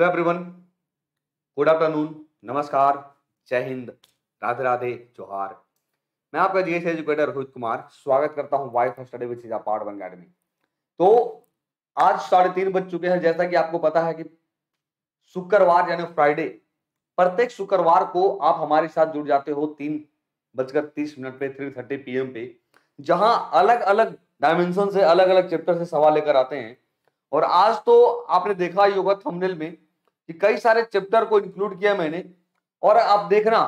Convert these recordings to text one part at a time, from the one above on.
Hello everyone good afternoon नमस्कार जय हिंद राधे राधे जोहार मैं आपका जीएस एजुकेटर रोहित कुमार स्वागत करता हूँ वाइफ स्टडी विद सीधा पार्ट वन अकेडमी तो आज साढ़े तीन बज चुके हैं, जैसा कि आपको पता है कि शुक्रवार, यानी फ्राइडे प्रत्येक शुक्रवार को आप हमारे साथ जुड़ जाते हो तीन बजकर तीस मिनट पे थ्री थर्टी पी पे, जहाँ अलग अलग डायमेंशन से अलग अलग चैप्टर से सवाल लेकर आते हैं। और आज तो आपने देखा ही होगा थंबनेल में कि कई सारे चैप्टर को इंक्लूड किया मैंने, और आप देखना,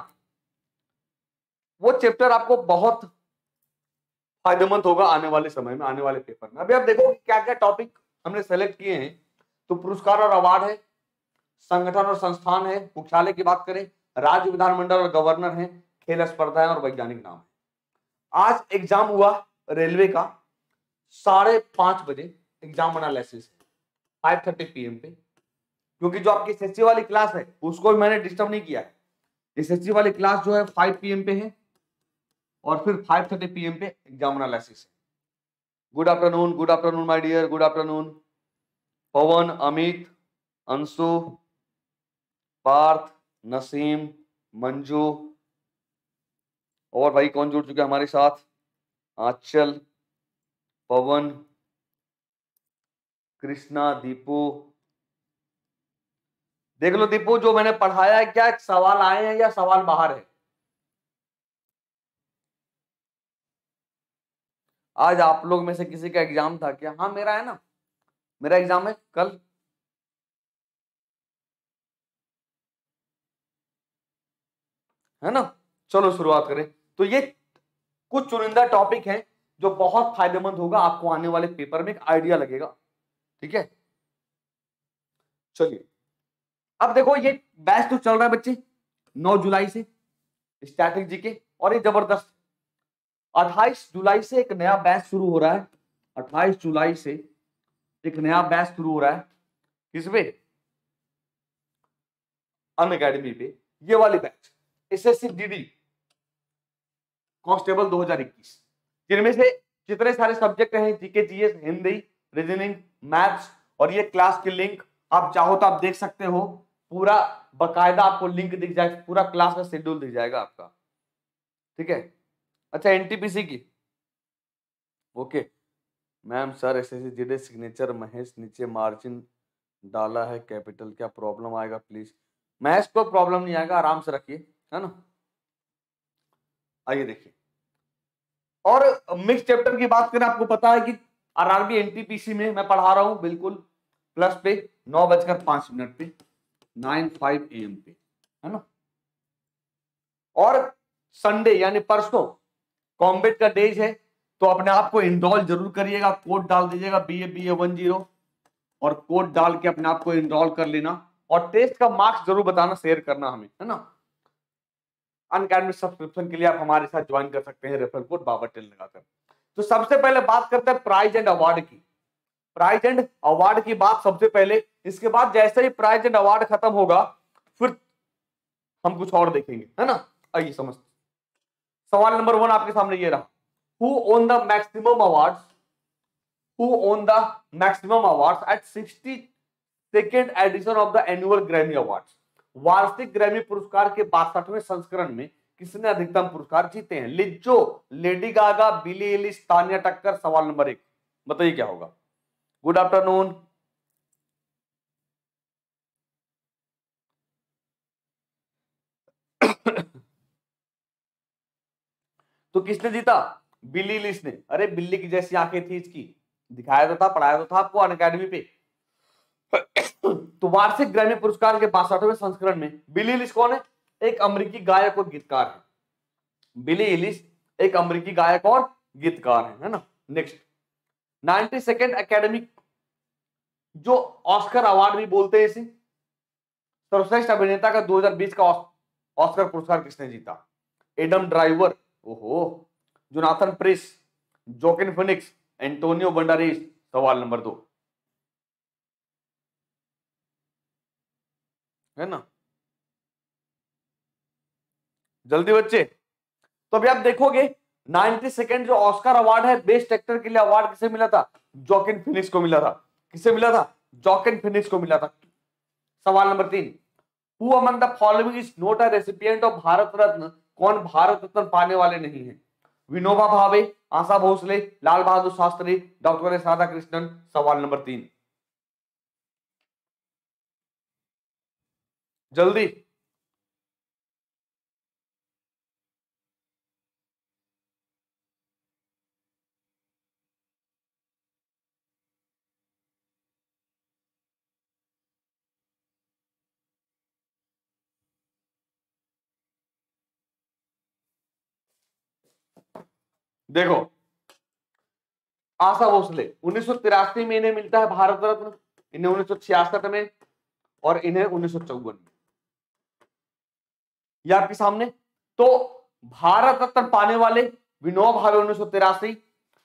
वो चैप्टर आपको बहुत फ़ायदेमंद होगा आने वाले समय में, आने वाले पेपर में। अभी आप देखो क्या क्या टॉपिक हमने सेलेक्ट किए हैं। तो पुरस्कार और अवार्ड है, संगठन और संस्थान है, मुख्यालय की बात करें, राज्य विधानमंडल और गवर्नर है, खेल स्पर्धा और वैज्ञानिक नाम है। आज एग्ज़ाम हुआ रेलवे का, साढ़े पाँच बजे एग्ज़ाम एनालिसिस है फाइव थर्टी पी पे। क्योंकि जो आपकी एस वाली क्लास है, उसको भी मैंने डिस्टर्ब नहीं किया। है एस वाली क्लास जो है फाइव पीएम पे है और फिर फाइव थर्टी पीएम पे एग्ज़ाम एनालिसिस है। Good afternoon good afternoon my dear good afternoon Pawan, Amit, Anshu, Parth, Naseem, Manju और भाई कौन जुड़ चुके हमारे साथ? आंचल, पवन, कृष्णा, दीपू देख लो दीपू, जो मैंने पढ़ाया है, क्या सवाल आए हैं या सवाल बाहर है? आज आप लोग में से किसी का एग्ज़ाम था क्या? हाँ मेरा है ना। मेरा एग्ज़ाम है कल। है ना? चलो शुरुआत करें। तो ये कुछ चुनिंदा टॉपिक हैं, जो बहुत फ़ायदेमंद होगा आपको आने वाले पेपर में, एक आइडिया लगेगा। ठीक है? चलिए। अब देखो ये बैच तो चल रहा है बच्चे 9 जुलाई से स्टैटिक जी के और ये ज़बरदस्त। 28 जुलाई से एक नया बैच शुरू हो रहा है 28 जुलाई से एक नया बैच शुरू हो रहा है किसपे अन अकेडमी पे, ये वाली batch S S C D D constable 2021 जिनमें से जितने सारे सब्जेक्ट हैं GK GS Hindi reasoning maths और ये क्लास की लिंक आप चाहो तो आप देख सकते हो। पूरा बकायदा आपको लिंक दिख जाएगा पूरा क्लास का शेड्यूल दिख जाएगा आपका। ठीक है? अच्छा एनटीपीसी की। Okay ma'am sir S S signature Mahesh नीचे मार्जिन डाला है कैपिटल क्या प्रॉब्लम आएगा प्लीज़ महेश को प्रॉब्लम नहीं आएगा, आराम से रखिए, है ना? आइए देखिए। और मिक्स चैप्टर की बात करें, आपको पता है कि आरआरबी एनटीपीसी में मैं पढ़ा रहा हूँ, बिल्कुल प्लस पे, नौ बजकर पाँच मिनट पे। नाइन फाइव ए एम पे, है ना? और संडे यानी परसों कॉम्बेट का डेज़ है तो अपने आप को इनरोल ज़रूर करिएगा कोड डाल दीजिएगा B A B A one zero और कोड डाल के अपने आप को इनरोल कर लेना, और टेस्ट का मार्क्स ज़रूर बताना शेयर करना हमें, है ना? अन सब्सक्रिप्शन के लिए आप हमारे साथ ज्वाइन कर सकते हैं रेफरल कोड बाबा टेल लगाकर। तो सबसे पहले बात करते हैं प्राइज एंड अवार्ड की। प्राइज एंड अवार्ड की बात सबसे पहले। इसके बाद जैसे ही प्राइज एंड अवार्ड खत्म होगा, फिर हम कुछ और देखेंगे, है ना? आइए समझ सवाल नंबर वन आपके सामने ये रहा। Who won the maximum award who won the maximum award at sixty second edition of the annual Grammy award वार्षिक ग्रैमी पुरस्कार के बासठवें संस्करण में किसने अधिकतम पुरस्कार जीते हैं? Lizzo Lady Gaga Billie Eilish Tanya Tucker, सवाल नंबर एक। बताइए क्या होगा? गुड आफ्टरनून तो किसने जीता? बिल्ली लिस ने। अरे, बिल्ली की जैसी आँखें थी इसकी। दिखाया तो था, पढ़ाया तो था आपको अन अकेडमी पे। तो वार्षिक ग्रैमी पुरस्कार के बासठवें संस्करण में बिली लिस कौन है? एक अमेरिकी गायक और गीतकार है। बिली इलिस एक अमेरिकी गायक और गीतकार है है ना? नेक्स्ट नाइन्टी सेकेंड अकेडमिक जो ऑस्कर अवार्ड भी बोलते हैं इसे। सर्वश्रेष्ठ अभिनेता का 2020 का ऑस्कर पुरस्कार किसने जीता? एडम ड्राइवर ओहो Jonathan Pryce Joaquin Phoenix Antonio Banderas सवाल नंबर दो। है ना? जल्दी बच्चे तो अभी आप देखोगे 92 सेकेंड जो ऑस्कर अवार्ड है बेस्ट एक्टर के लिए अवार्ड किसे मिला था? जॉकिन फिनिक्स को मिला था। किसे मिला था? जॉक एंड फिनिक्स को मिला था। सवाल नंबर तीन। Among the following is not a recipient of Bharat Ratna कौन भारत रत्न पाने वाले नहीं है? विनोबा भावे, आशा भोसले, लाल बहादुर शास्त्री, डॉक्टर राधा कृष्णन सवाल नंबर तीन। जल्दी। देखो, आशा भोसले, उन्नीस सौ तिरासी में इन्हें मिलता है भारत रत्न, इन्हें उन्नीस सौ छियासठ में और इन्हें उन्नीस में। यह आपके सामने? तो भारत रत्न पाने वाले विनोब भावे उन्नीस सौ तिरासी,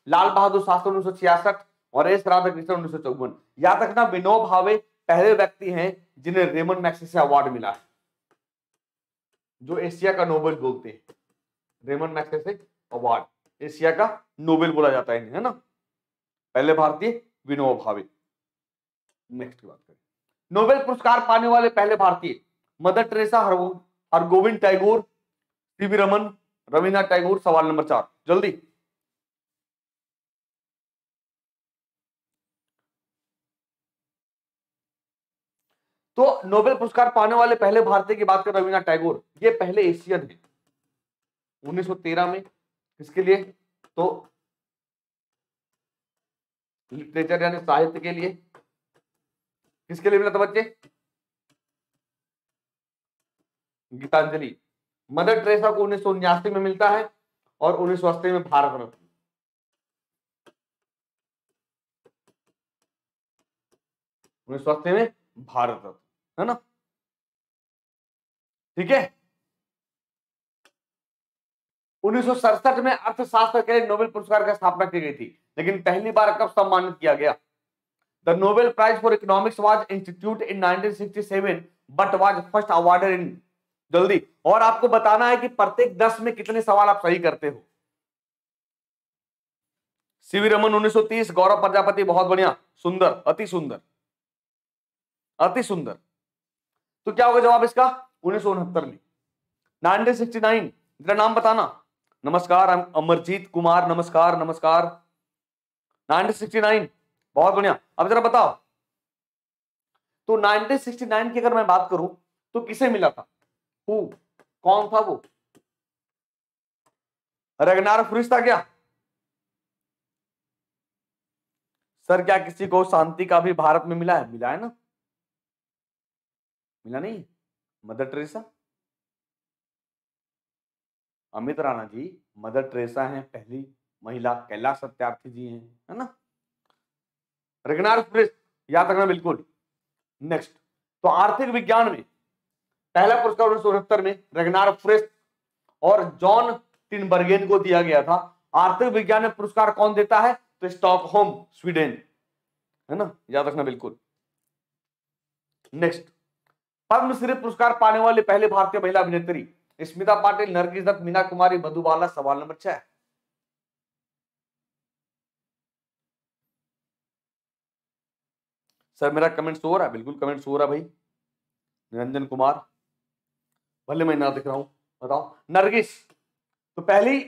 लाल बहादुर शास्त्री उन्नीस सौ छियासठ और एस राधा कृष्ण उन्नीस सौ याद रखना विनोब भावे पहले व्यक्ति हैं जिन्हें रेमन मैक्सिस अवार्ड मिला है, जो एशिया का नोबेल बोलते हैं। Ramon Magsaysay award. एशिया का नोबेल बोला जाता है है ना? पहले भारतीय विनोबा भावे। नेक्स्ट की बात करें। नोबेल पुरस्कार पाने वाले पहले भारतीय, Mother Teresa Hargobind Tagore, CV Raman Rabindranath Tagore, सवाल नंबर चार। जल्दी। तो नोबेल पुरस्कार पाने वाले पहले भारतीय की बात करें रविन्द्रनाथ टैगोर। ये पहले एशियन है। 1913 में किसके लिए? तो लिटरेचर यानी साहित्य के लिए। किसके लिए मिला था बच्चे? गीतांजलि। मदर ट्रेसा को उन्नीस में मिलता है और उन्नीस में भारत रत्न। उन्नीस में भारत रत्न, है ना? ठीक है? उन्नीस में अर्थशास्त्र के लिए नोबेल पुरस्कार की स्थापना की गई थी, लेकिन पहली बार कब सम्मानित किया गया? The Nobel prize for economics was institute in 1967 but was first awarded in जल्दी, और आपको बताना है कि प्रत्येक दस में कितने सवाल आप सही करते हो? सीवी रमन 1930 गौरव प्रजापति, बहुत बढ़िया, सुंदर, अति सुंदर अति सुंदर। तो क्या होगा जवाब इसका? उन्नीस में। 1969 तेरा नाम बताना। नमस्कार अमरजीत कुमार, नमस्कार नमस्कार। 1969 बहुत बढ़िया। अब जरा बताओ तो 1969 की अगर मैं बात करूँ तो किसे मिला था? हु कौन था वो? रगनार फ्रिज था क्या? सर, क्या किसी को शांति का भी भारत में मिला है? मिला है ना? मिला नहीं? Mother Teresa? Amit Rana ji, Mother Teresa हैं, पहली महिला कैलाश सत्यार्थी जी हैं, है ना? रगनार प्रेस याद रखना बिल्कुल। नेक्स्ट तो आर्थिक विज्ञान में, पहला पुरस्कार उन्नीस में रगनार फ्रेस और जॉन टिनबर्गेन को दिया गया था। आर्थिक विज्ञान में पुरस्कार कौन देता है? तो स्टॉकहोम, स्वीडन, है ना? याद रखना बिल्कुल। नेक्स्ट पद्मश्री पुरस्कार पाने वाले पहले भारतीय महिला अभिनेत्री स्मिता पाटिल, नरगिस दत्त, मीना कुमारी मधुबाला सवाल नंबर छह। सर, मेरा कमेंट हो रहा है, बिल्कुल कमेंट हो रहा है भाई। निरंजन कुमार, भले मैं ना दिख रहा हूँ, बताओ। नरगिस तो पहली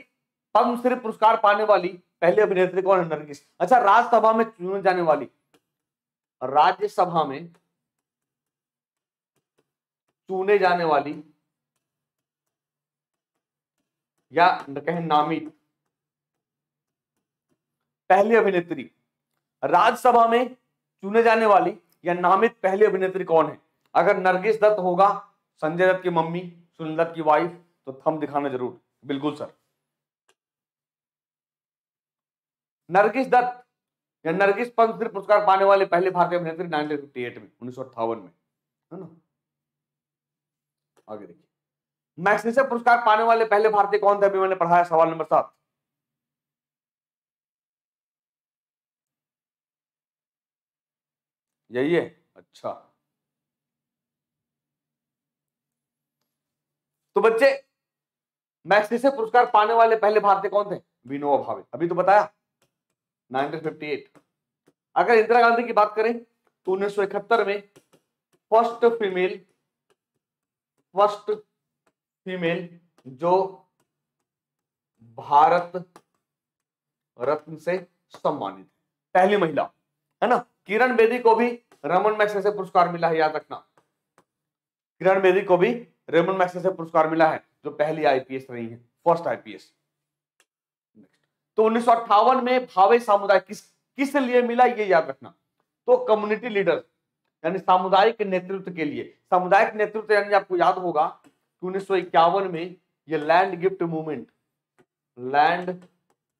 पद्मश्री पुरस्कार पाने वाली, पहली अभिनेत्री कौन है नरगिस? अच्छा राज्यसभा में चुने जाने वाली। राज्यसभा में चुने जाने वाली या कहें नामित पहली अभिनेत्री, राज्यसभा में चुने जाने वाली या नामित पहली अभिनेत्री कौन है? अगर नरगिस दत्त होगा, संजय दत्त की मम्मी, सुनील दत्त की वाइफ तो थम दिखाना ज़रूर। बिल्कुल सर नरगिस दत्त, या नरगिस पंथ पुरस्कार पाने वाले पहले भारतीय अभिनेत्री 1958 में, उन्नीस सौ अट्ठावन में, है ना? आगे देखिए। मैक्सिसे पुरस्कार पाने वाले पहले भारतीय कौन थे? अभी मैंने पढ़ाया सवाल नंबर सात। यही है? अच्छा। तो बच्चे मैक्सिसे पुरस्कार पाने वाले पहले भारतीय कौन थे? विनोबा भावे। अभी तो बताया। 1958 अगर इंदिरा गांधी की बात करें तो उन्नीस सौ इकहत्तर में फ़र्स्ट फीमेल, फ़र्स्ट फीमेल जो भारत रत्न से सम्मानित पहली महिला, है ना? किरण बेदी को भी रमन मैक्सेसे पुरस्कार मिला है, याद रखना। किरण बेदी को भी रमन रेमन मैक्सेसे पुरस्कार मिला है, जो पहली आईपीएस रही है फ़र्स्ट आईपीएस तो उन्नीस में भावे समुदाय किस किस लिए मिला, ये याद रखना। तो कम्युनिटी लीडर यानी सामुदायिक नेतृत्व के लिए। सामुदायिक नेतृत्व, यानी आपको याद होगा उन्नीस सौ इक्यावन में ये land gift movement land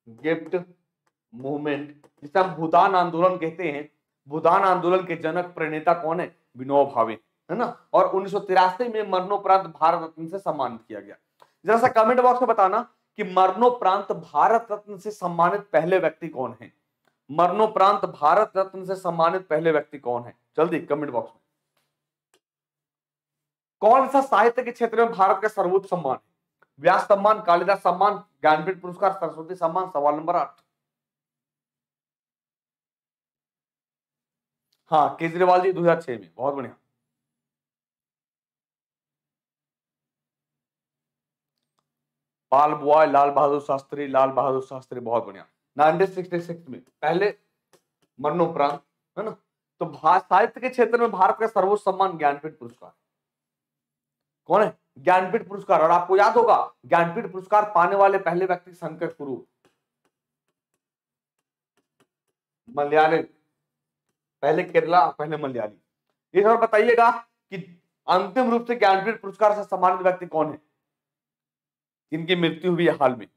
gift movement जिसे हम भूदान आंदोलन कहते हैं। भूदान आंदोलन के जनक प्रणेता कौन है? विनोबा भावे, है ना? और उन्नीस सौ तिरासी में मरणोपरांत भारत रत्न से सम्मानित किया गया। जरा सा कमेंट बॉक्स में बताना कि मरणोपरांत भारत रत्न से सम्मानित पहले व्यक्ति कौन है? मरणोपरांत भारत रत्न से सम्मानित पहले व्यक्ति कौन है? जल्दी कमेंट बॉक्स में। कौन सा साहित्य के क्षेत्र में भारत का सर्वोच्च सम्मान है? व्यास सम्मान, कालिदास सम्मान, ज्ञानपीठ पुरस्कार, सरस्वती सम्मान, सवाल नंबर आठ। हाँ केजरीवाल जी 2006 में। बहुत बढ़िया। पाल बुआ लाल बहादुर शास्त्री, लाल बहादुर शास्त्री, बहुत बढ़िया। 1966 में। पहले मरणोपरांत, है ना? तो साहित्य के क्षेत्र में भारत का सर्वोच्च सम्मान, ज्ञानपीठ पुरस्कार। कौन है? ज्ञानपीठ पुरस्कार। और आपको याद होगा, ज्ञानपीठ पुरस्कार पाने वाले पहले व्यक्ति शंकर गुरु मलयाली। पहले केरला, पहले मलयाली। ये और बताइएगा कि अंतिम रूप से ज्ञानपीठ पुरस्कार से सम्मानित व्यक्ति कौन है? जिनकी मृत्यु हुई है हाल में।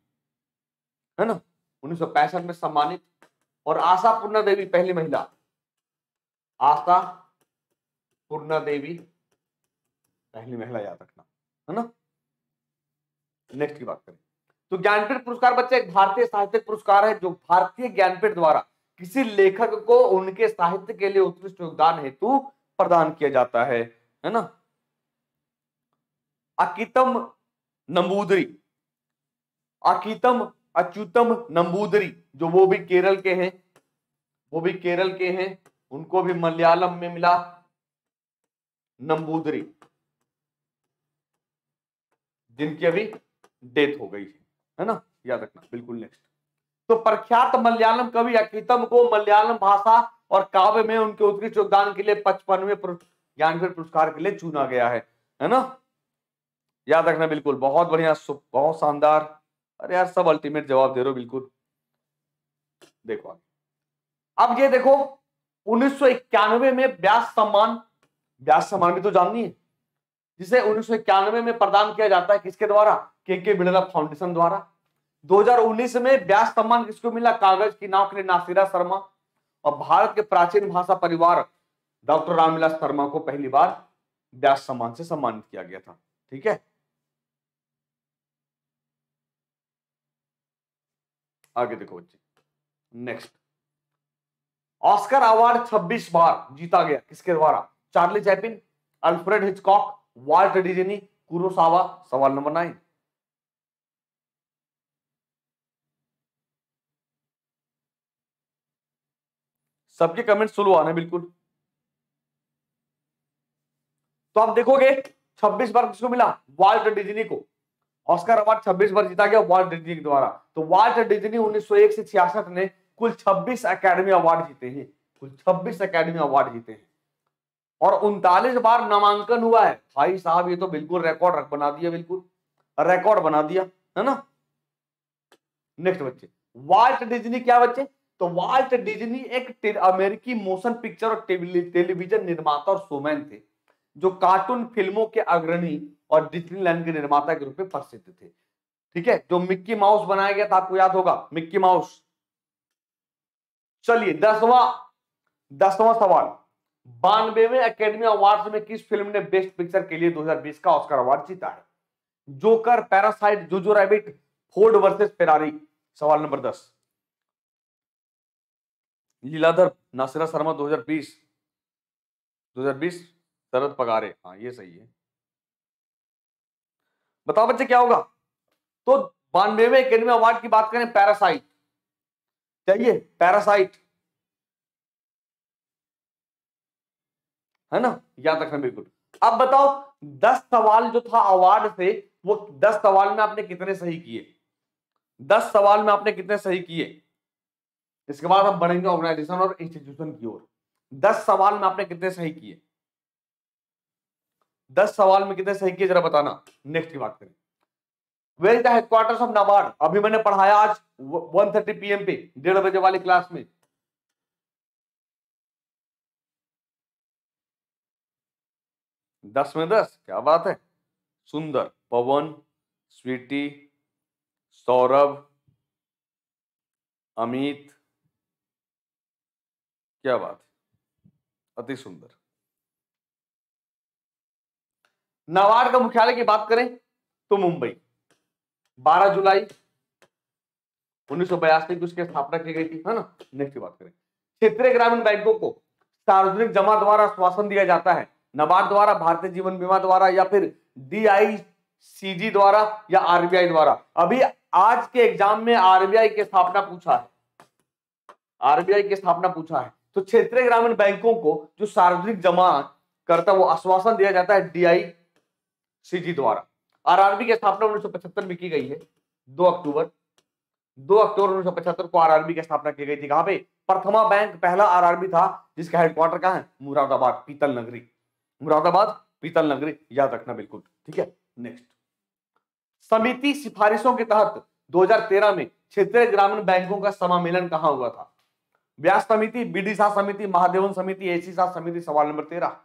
है ना? उन्नीस सौ पैंसठ में सम्मानित। और आशा पूर्णा देवी, पहली महिला। आशा पूर्णा देवी। पहली महिला याद रखना, है ना? नेक्स्ट की बात करें। तो ज्ञानपीठ पुरस्कार, बच्चे, एक भारतीय साहित्यिक पुरस्कार है जो भारतीय ज्ञानपीठ द्वारा किसी लेखक को उनके साहित्य के लिए उत्कृष्ट योगदान हेतु प्रदान किया जाता है है ना? अकितम नंबूदरी, अकितम अच्युतम नंबूदरी, जो वो भी केरल के हैं, वो भी केरल के हैं, उनको भी मलयालम में मिला नंबूदरी। जिनकी अभी डेथ हो गई है है ना? याद रखना, बिल्कुल नेक्स्ट तो प्रख्यात मलयालम कवि अकीतम को मलयालम भाषा और काव्य में उनके उत्कृष्ट योगदान के लिए पचपनवे ज्ञानपीठ पुरस्कार के लिए चुना गया है है ना? याद रखना, बिल्कुल, बहुत बढ़िया बहुत शानदार। अरे यार, सब अल्टीमेट जवाब दे रहे हो, बिल्कुल। देखो अब ये देखो, उन्नीस सौ इक्यानवे में व्यास सम्मान व्यास सम्मान भी तो जाननी है? जिसे उन्नीस सौ इक्यानवे में प्रदान किया जाता है, किसके द्वारा? के के बिड़ला फाउंडेशन द्वारा। 2019 में व्यास सम्मान किसको मिला? कागज़ की नाव के लिए नासिरा शर्मा और भारत के प्राचीन भाषा परिवार डॉक्टर रामविलास शर्मा को पहली बार व्यास सम्मान से सम्मानित किया गया था। ठीक है? आगे देखो बच्चे। नेक्स्ट ऑस्कर अवार्ड 26 बार जीता गया। किसके द्वारा? Charlie Chaplin, Alfred Hitchcock Walt Disney Kurosawa सवाल नंबर नाइन। सबके कमेंट सुनो आने बिल्कुल। तो आप देखोगे 26 बार किसको मिला? वाल्ट डिजनी को। ऑस्कर अवार्ड 26 बार जीता गया वाल्ट डिज्नी द्वारा। तो वाल्ट डिज्नी 1901 से छियासठ ने कुल 26 एकेडमी अवार्ड जीते हैं। कुल 26 एकेडमी अवार्ड जीते हैं। और उनतालीस बार नामांकन हुआ है। भाई साहब, ये तो बिल्कुल रिकॉर्ड बना दिया बिल्कुल। रिकॉर्ड बना दिया, है ना? नेक्स्ट बच्चे वाल्ट डिज्नी क्या बच्चे? तो वाल्ट डिज्नी एक अमेरिकी मोशन पिक्चर और टेलीविज़न निर्माता और शोमैन थे, जो कार्टून फ़िल्मों के अग्रणी और डिज्नीलैंड के निर्माता के रूप में प्रसिद्ध थे। ठीक है? जो मिक्की माउस बनाया गया था, आपको याद होगा मिक्की माउस चलिए, दसवां दसवां सवाल। बानवे एकेडमी अवार्ड में किस फ़िल्म ने बेस्ट पिक्चर के लिए 2020 का ऑस्कर अवार्ड जीता है? Joker Parasite Jojo Rabbit Ford versus Ferrari सवाल नंबर दस। लीलाधर, नासिरा शर्मा 2020 2020 शरद पगारे। हाँ ये सही है। बताओ बच्चे, क्या होगा? तो बानवे एकेडमी अवार्ड की बात करें पैरासाइट चाहिए पैरासाइट है ना? याद रखना बिल्कुल अब बताओ, दस सवाल जो था अवार्ड से, वो दस सवाल में आपने कितने सही किए? दस सवाल में आपने कितने सही किए? इसके बाद हम बढ़ेंगे ऑर्गेनाइजेशन और इंस्टीट्यूशन की ओर। दस सवाल में आपने कितने सही किए? दस सवाल में कितने सही किए, जरा बताना। नेक्स्ट की बात करें। Where the headquarters of NABARD अभी मैंने पढ़ाया आज 1:30 पीएम पे, डेढ़ बजे वाली क्लास में। दस में दस, क्या बात है? सुंदर, पवन, स्वीटी, सौरभ, अमित। क्या बात अति सुंदर। नाबार्ड का मुख्यालय की बात करें तो मुंबई। 12 जुलाई उन्नीस सौ बयासी की उसकी स्थापना की गई थी, है ना? नेक्स्ट की बात करें। क्षेत्रीय ग्रामीण बैंकों को सार्वजनिक जमा द्वारा आश्वासन दिया जाता है। नबार्ड द्वारा, भारतीय जीवन बीमा द्वारा, या फिर डीआईसीजी द्वारा, या आरबीआई द्वारा। अभी आज के एग्ज़ाम में आरबीआई की स्थापना पूछा है। आरबीआई की स्थापना पूछा है। तो क्षेत्रीय ग्रामीण बैंकों को जो सार्वजनिक जमा करता वो आश्वासन दिया जाता है डीआई सीजी द्वारा। आरआरबी की स्थापना उन्नीस सौ पचहत्तर में की गई है, दो अक्टूबर। दो अक्टूबर उन्नीस सौ पचहत्तर को आरआरबी की स्थापना की गई थी। कहाँ पे? प्रथमा बैंक, पहला आरआरबी था, जिसका हेडक्वार्टर कहाँ है? मुरादाबाद, पीतल नगरी। मुरादाबाद पीतल नगरी याद रखना बिल्कुल, ठीक है? नेक्स्ट समिति सिफारिशों के तहत 2013 में क्षेत्रीय ग्रामीण बैंकों का समामेलन कहा हुआ था? व्यास समिति बीडीसा समिति, महादेवन समिति एसी समिति, सवाल नंबर तेरह।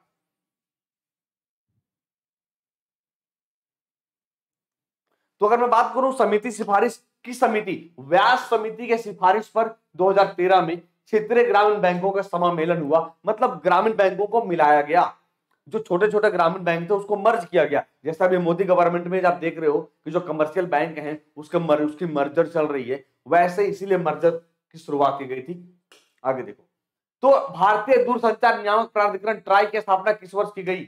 तो अगर मैं बात करूँ समिति सिफारिश की समिति व्यास समिति के सिफारिश पर 2013 में क्षेत्रीय ग्रामीण बैंकों का समामेलन हुआ मतलब ग्रामीण बैंकों को मिलाया गया। जो छोटे छोटे ग्रामीण बैंक थे उसको मर्ज किया गया। जैसा अभी मोदी गवर्नमेंट में आप देख रहे हो कि जो कमर्शियल बैंक हैं उसके मर, उसकी मर्जर चल रही है वैसे इसीलिए मर्जर की शुरुआत की गई थी। आगे देखो। तो भारतीय दूरसंचार नियामक प्राधिकरण ट्राई की स्थापना किस वर्ष की गई?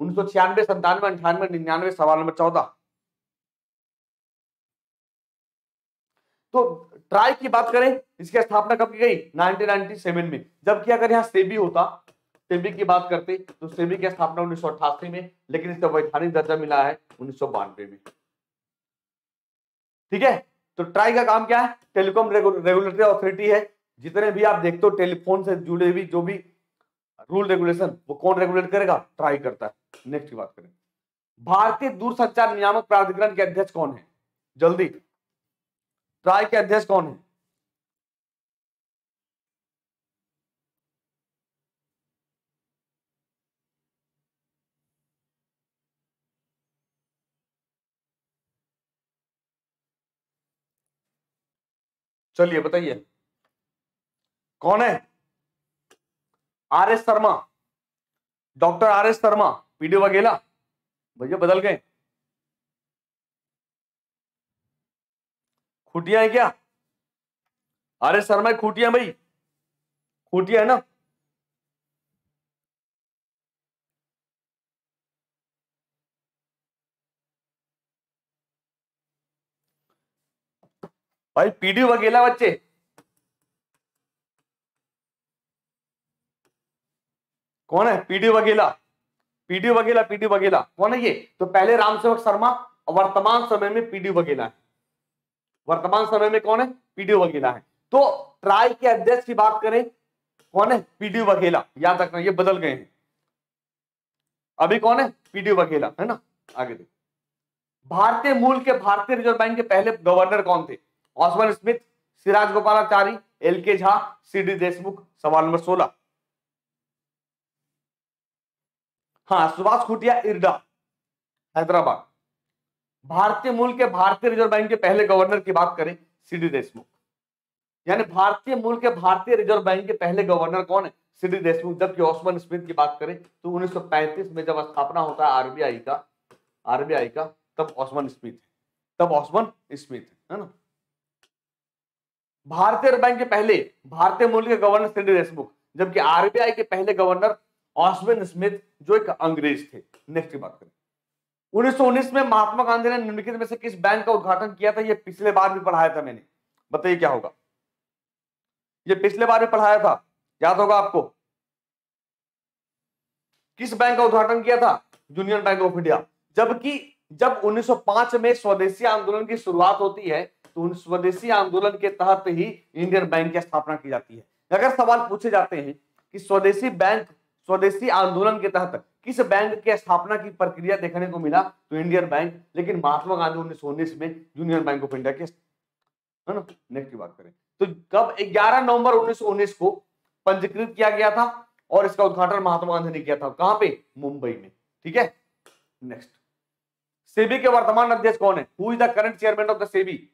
उन्नीस सौ छियानवे संतानवे अंठानवे निन्यानवे सवाल नंबर चौदह। तो ट्राई की बात करें इसकी स्थापना कब की गई? 1997 में। जब क्या अगर यहाँ सेबी होता सेबी की बात करते तो सेबी की स्थापना उन्नीस में, लेकिन इसे वैधानिक दर्जा मिला है उन्नीस में। ठीक है? तो ट्राई का काम क्या है? टेलीकॉम रेगुलेटरी अथॉरिटी है। जितने भी आप देखते हो, टेलीफोन से जुड़े हुए जो भी रूल रेगुलेशन, वो कौन रेगुलेट करेगा? ट्राई करता है। नेक्स्ट की बात करें। भारतीय दूरसंचार नियामक प्राधिकरण के अध्यक्ष कौन है? जल्दी। ट्राई के अध्यक्ष कौन है? चलिए बताइए। कौन है? R S Sharma. Doctor R S Sharma, PD Vaghela भैया बदल गए। खुटिया है क्या? आर एस शर्मा खुटिया भाई। खुटिया है ना? भाई पीडी वगेला बच्चे। कौन है? PD Vaghela PD Vaghela PD Vaghela कौन है ये? तो पहले रामसेवक शर्मा वर्तमान समय में पीडी वगेला है। वर्तमान समय में कौन है? पीडी वगेला है। तो ट्राई के अध्यक्ष की बात करें, कौन है? पीडी वघेला याद रखना, ये बदल गए हैं। अभी कौन है? पीडी वघेला है ना? आगे देखो। भारतीय मूल के, भारतीय रिज़र्व बैंक के पहले गवर्नर कौन थे? Osborne Smith, Siraj Gopalachari, L K Jha, C D Deshmukh, सवाल नंबर सोलह। हाँ सुभाष खुटिया, इरडा, हैदराबाद। भारतीय मूल के भारतीय रिज़र्व बैंक के पहले गवर्नर की बात करें, सी डी देशमुख। यानी भारतीय मूल के भारतीय रिज़र्व बैंक के पहले गवर्नर कौन है? C D Deshmukh. जबकि ओस्मान स्मिथ की बात करें तो 1935 में जब स्थापना होता है आरबीआई का आरबीआई का, तब ओस्मान स्मिथ तब ओस्मान स्मिथ है ना? भारतीय बैंक के पहले, भारतीय मूल के गवर्नर सी डी देशमुख, जबकि आरबीआई के पहले गवर्नर ऑस्मिन स्मिथ, जो एक अंग्रेज़ थे। नेक्स्ट की बात करें। 1919 में महात्मा गांधी ने निम्नलिखित में से किस बैंक का उद्घाटन किया था यह पिछले बार भी पढ़ाया था मैंने। बताइए क्या होगा? ये पिछले बार भी पढ़ाया था। याद होगा आपको? किस बैंक का उद्घाटन किया था? यूनियन बैंक ऑफ़ इंडिया जबकि जब 1905 में स्वदेशी आंदोलन की शुरुआत होती है तो उन स्वदेशी आंदोलन के तहत ही इंडियन बैंक की स्थापना की जाती है। अगर सवाल पूछे जाते हैं कि स्वदेशी बैंक, स्वदेशी आंदोलन के तहत किस बैंक की स्थापना की प्रक्रिया देखने को मिला तो इंडियन बैंक, लेकिन महात्मा गांधी उन्नीस उन्नीस में यूनियन बैंक ऑफ़ इंडिया के नेक्स्ट की बात करें। तो कब 11 नवंबर 1919 को पंजीकृत किया गया था और इसका उद्घाटन महात्मा गांधी ने किया था, कहाँ पे? मुंबई में। ठीक है? नेक्स्ट सेबी के वर्तमान अध्यक्ष कौन है? Who is the current chairman of the SEBI?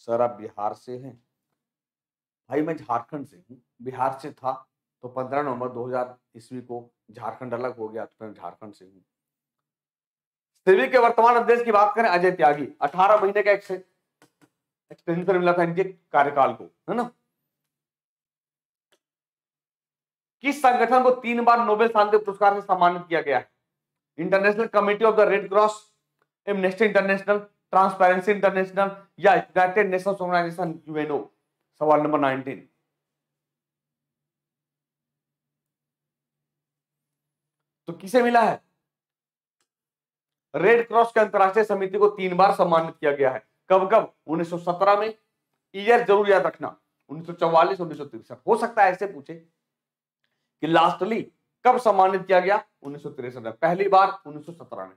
Sir आप बिहार से हैं। भाई मैं झारखंड से हूँ। बिहार से था तो 15 नवंबर 2000 ईस्वी को झारखंड अलग हो गया तो मैं झारखंड से हूँ। सेबी के वर्तमान अध्यक्ष की बात करें, अजय त्यागी। 18 महीने का एक्सटेंशन मिला था इनके कार्यकाल को, है ना? किस संगठन को तीन बार नोबेल शांति पुरस्कार से सम्मानित किया गया है? International Committee of the Red Cross Amnesty International Transparency International या यूनाइटेड नेशंस ऑर्गेनाइजेशन यूएनओ सवाल नंबर 19 तो किसे मिला है? रेड क्रॉस के अंतरराष्ट्रीय समिति को तीन बार सम्मानित किया गया है। कब कब? 1917 में। ईयर ज़रूर याद रखना। 1944 1963 हो सकता है ऐसे पूछे कि लास्टली कब सम्मानित किया गया? उन्नीस में। पहली बार 1917 में।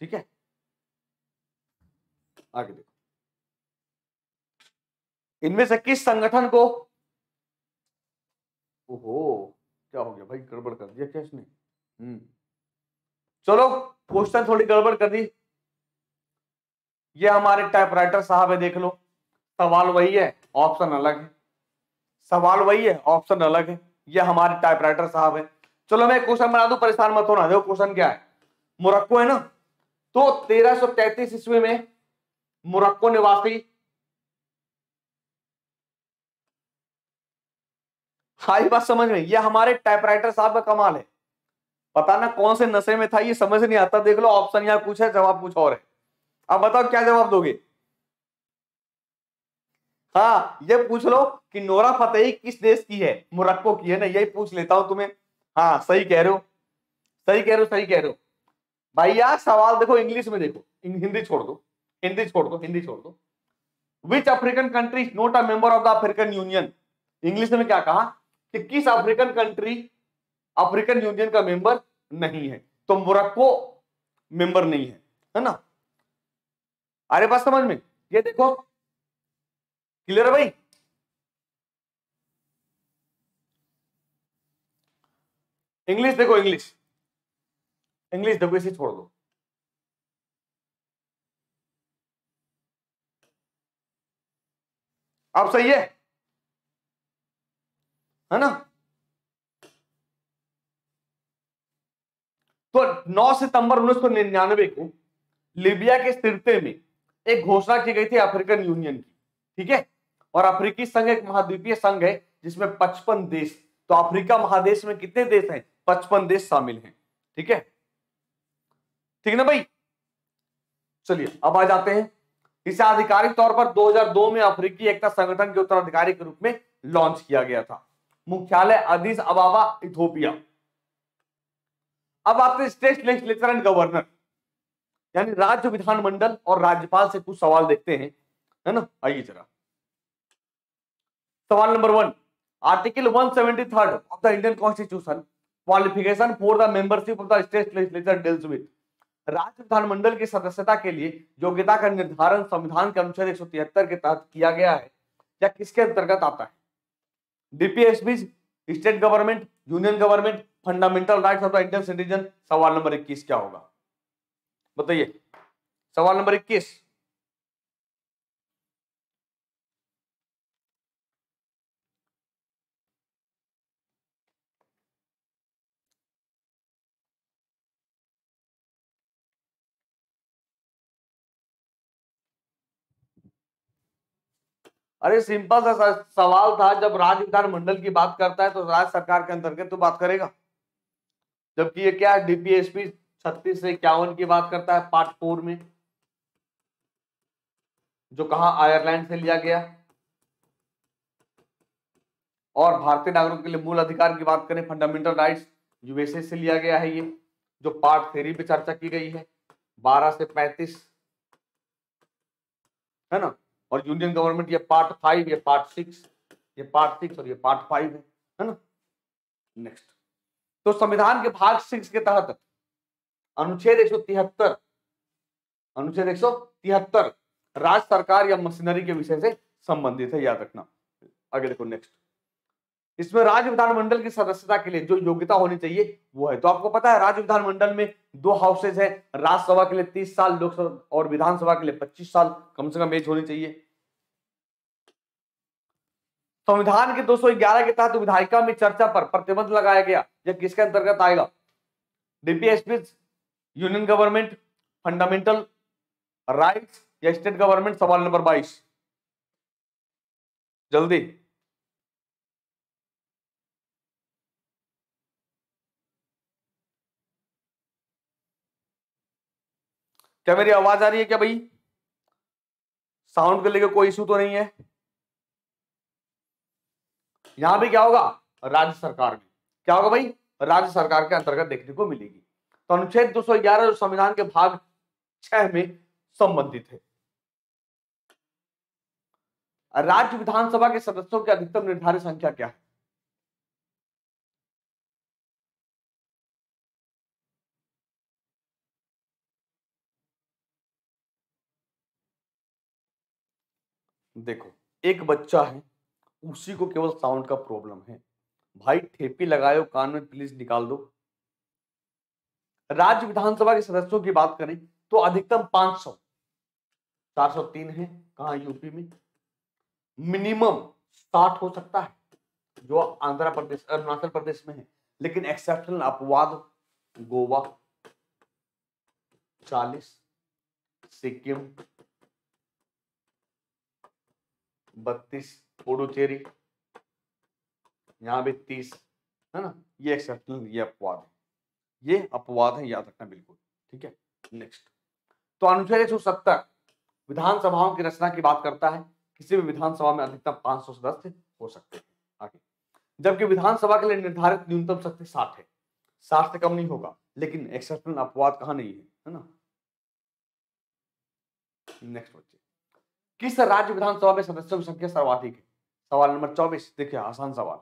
ठीक है? आगे देखो। इनमें से किस संगठन को? ओहो, क्या हो गया भाई? गड़बड़ कर दिया क्या इसने? हम्म। चलो, क्वेश्चन थोड़ी गड़बड़ कर दी। ये हमारे टाइपराइटर साहब है, देख लो। सवाल वही है ऑप्शन अलग है। सवाल वही है ऑप्शन अलग है। ये हमारे टाइपराइटर साहब है। चलो, मैं क्वेश्चन बना दू, परेशान मत होना। देखो क्वेश्चन क्या है? मुरक्को है ना? तो 1333 ईस्वी में मुरक्को निवासी हाई बात समझ में ये हमारे टाइपराइटर साहब का कमाल है। पता ना कौन से नशे में था, ये समझ नहीं आता। देख लो ऑप्शन यहाँ कुछ है, जवाब कुछ और है। अब बताओ, क्या जवाब दोगे? हाँ ये पूछ लो कि नोरा फतेही किस देश की है? मुरक्को की है ना? यही पूछ लेता हूँ तुम्हें। हाँ सही कह रहे हो। सही कह रहे हो, सही कह रहे हो। भाई यार, सवाल देखो, इंग्लिश में देखो। हिंदी छोड़ दो। हिंदी छोड़ दो, हिंदी छोड़ दो। Which African country not a member of the African Union English में क्या कहा? कि किस अफ्रीकन कंट्री अफ्रीकन यूनियन का मेंबर नहीं है? तो मोरक्को मेंबर नहीं है है ना? अरे बात समझ में? ये देखो। क्लियर है भाई? इंग्लिश देखो इंग्लिश इंग्लिश देखो, इसे छोड़ दो। आप सही है? है ना? तो 9 सितंबर उन्नीस सौ निन्यानवे को लीबिया के सिरते में एक घोषणा की गई थी अफ्रीकन यूनियन की, ठीक है? और अफ्रीकी संघ एक महाद्वीपीय संघ है, जिसमें 55 देश तो अफ्रीका महादेश में कितने देश हैं? 55 देश शामिल हैं, ठीक है? ठीक है ना भाई? चलिए, अब आ जाते हैं। इसे आधिकारिक तौर पर 2002 में अफ्रीकी एकता संगठन के उत्तराधिकारी के रूप में लॉन्च किया गया था। मुख्यालय अदीस अबाबा, इथोपिया। अब आते स्टेट लेजिस्लेचर एंड गवर्नर। यानी राज्य विधानमंडल और राज्यपाल से कुछ सवाल देखते हैं, है ना? आइए जरा। सवाल number one, article 173 of the Indian constitution, qualification for the membership of the state legislature deals with राज्य विधानमंडल की सदस्यता के लिए योग्यता का निर्धारण संविधान के अनुच्छेद एक सौ तिहत्तर के तहत किया गया है, या किसके अंतर्गत आता है? DPSB state government, union government, fundamental right of the Indian citizen? सवाल नंबर इक्कीस क्या होगा? बताइए। सवाल नंबर इक्कीस। अरे सिंपल सा सवाल था, जब राज्य विधान मंडल की बात करता है तो राज्य सरकार के अंतर्गत तो बात करेगा। जबकि ये क्या है डीपीएसपी छत्तीस से इक्यावन की बात करता है, पार्ट फोर में, जो कहा आयरलैंड से लिया गया। और भारतीय नागरिकों के लिए मूल अधिकार की बात करें फंडामेंटल राइट्स यूएसए से लिया गया है ये, जो पार्ट थ्री पे चर्चा की गई है, बारह से पैंतीस, है ना? और यूनियन गवर्नमेंट ये पार्ट फाइव ये पार्ट सिक्स ये पार्ट सिक्स और ये पार्ट फाइव है है ना? नेक्स्ट तो संविधान के भाग सिक्स के तहत अनुच्छेद एक सौ तिहत्तर, अनुच्छेद एक सौ तिहत्तर, राज्य सरकार या मशीनरी के विषय से संबंधित है, याद रखना। आगे देखो नेक्स्ट इसमें राज्य विधानमंडल की सदस्यता के लिए जो योग्यता होनी चाहिए, वो है। तो आपको पता है राज्य विधानमंडल में दो हाउसेज है, राज्यसभा के लिए तीस साल, लोकसभा और विधानसभा के लिए पच्चीस साल, कम से कम एज होनी चाहिए। संविधान के 211 के तहत विधायिका में चर्चा पर प्रतिबंध लगाया गया यह किसके अंतर्गत आएगा? DPSP union government, fundamental rights या स्टेट गवर्नमेंट, सवाल नंबर 22 जल्दी। क्या मेरी आवाज़ आ रही है क्या भाई? साउंड को लेकर कोई इशू तो नहीं है? यहाँ भी क्या होगा? राज्य सरकार में क्या होगा भाई? राज्य सरकार के अंतर्गत देखने को मिलेगी। तो अनुच्छेद 211 जो संविधान के भाग छह में संबंधित है। राज्य विधानसभा के सदस्यों की अधिकतम निर्धारित संख्या क्या है? देखो, एक बच्चा है, उसी को केवल साउंड का प्रॉब्लम है। भाई, ठेपी लगाए कान में प्लीज़ निकाल दो। राज्य विधानसभा के सदस्यों की बात करें तो अधिकतम 500 403 है, कहा यूपी में? मिनिमम 60 हो सकता है, जो आंध्र प्रदेश, अरुणाचल प्रदेश में है। लेकिन एक्सेप्शनल अपवाद, गोवा 40 सिक्किम बत्तीस, पुडुचेरी। यहाँ भी तीस, है ना? ये एक्सेप्शनल ये अपवाद है। ये अपवाद है, याद रखना बिल्कुल, ठीक है? नेक्स्ट तो अनुच्छेद एक सौ सत्तर, विधानसभाओं की रचना की बात करता है। किसी भी विधानसभा में अधिकतम 500 सदस्य हो सकते हैं। आगे। जबकि विधानसभा के लिए निर्धारित न्यूनतम शक्ति साठ है। साठ से कम नहीं होगा, लेकिन एक्सेप्शनल अपवाद कहा नहीं है है ना? नेक्स्ट बच्चे। किस राज्य विधानसभा में सदस्यों की संख्या सर्वाधिक है? सवाल नंबर चौबीस, देखिए, आसान सवाल।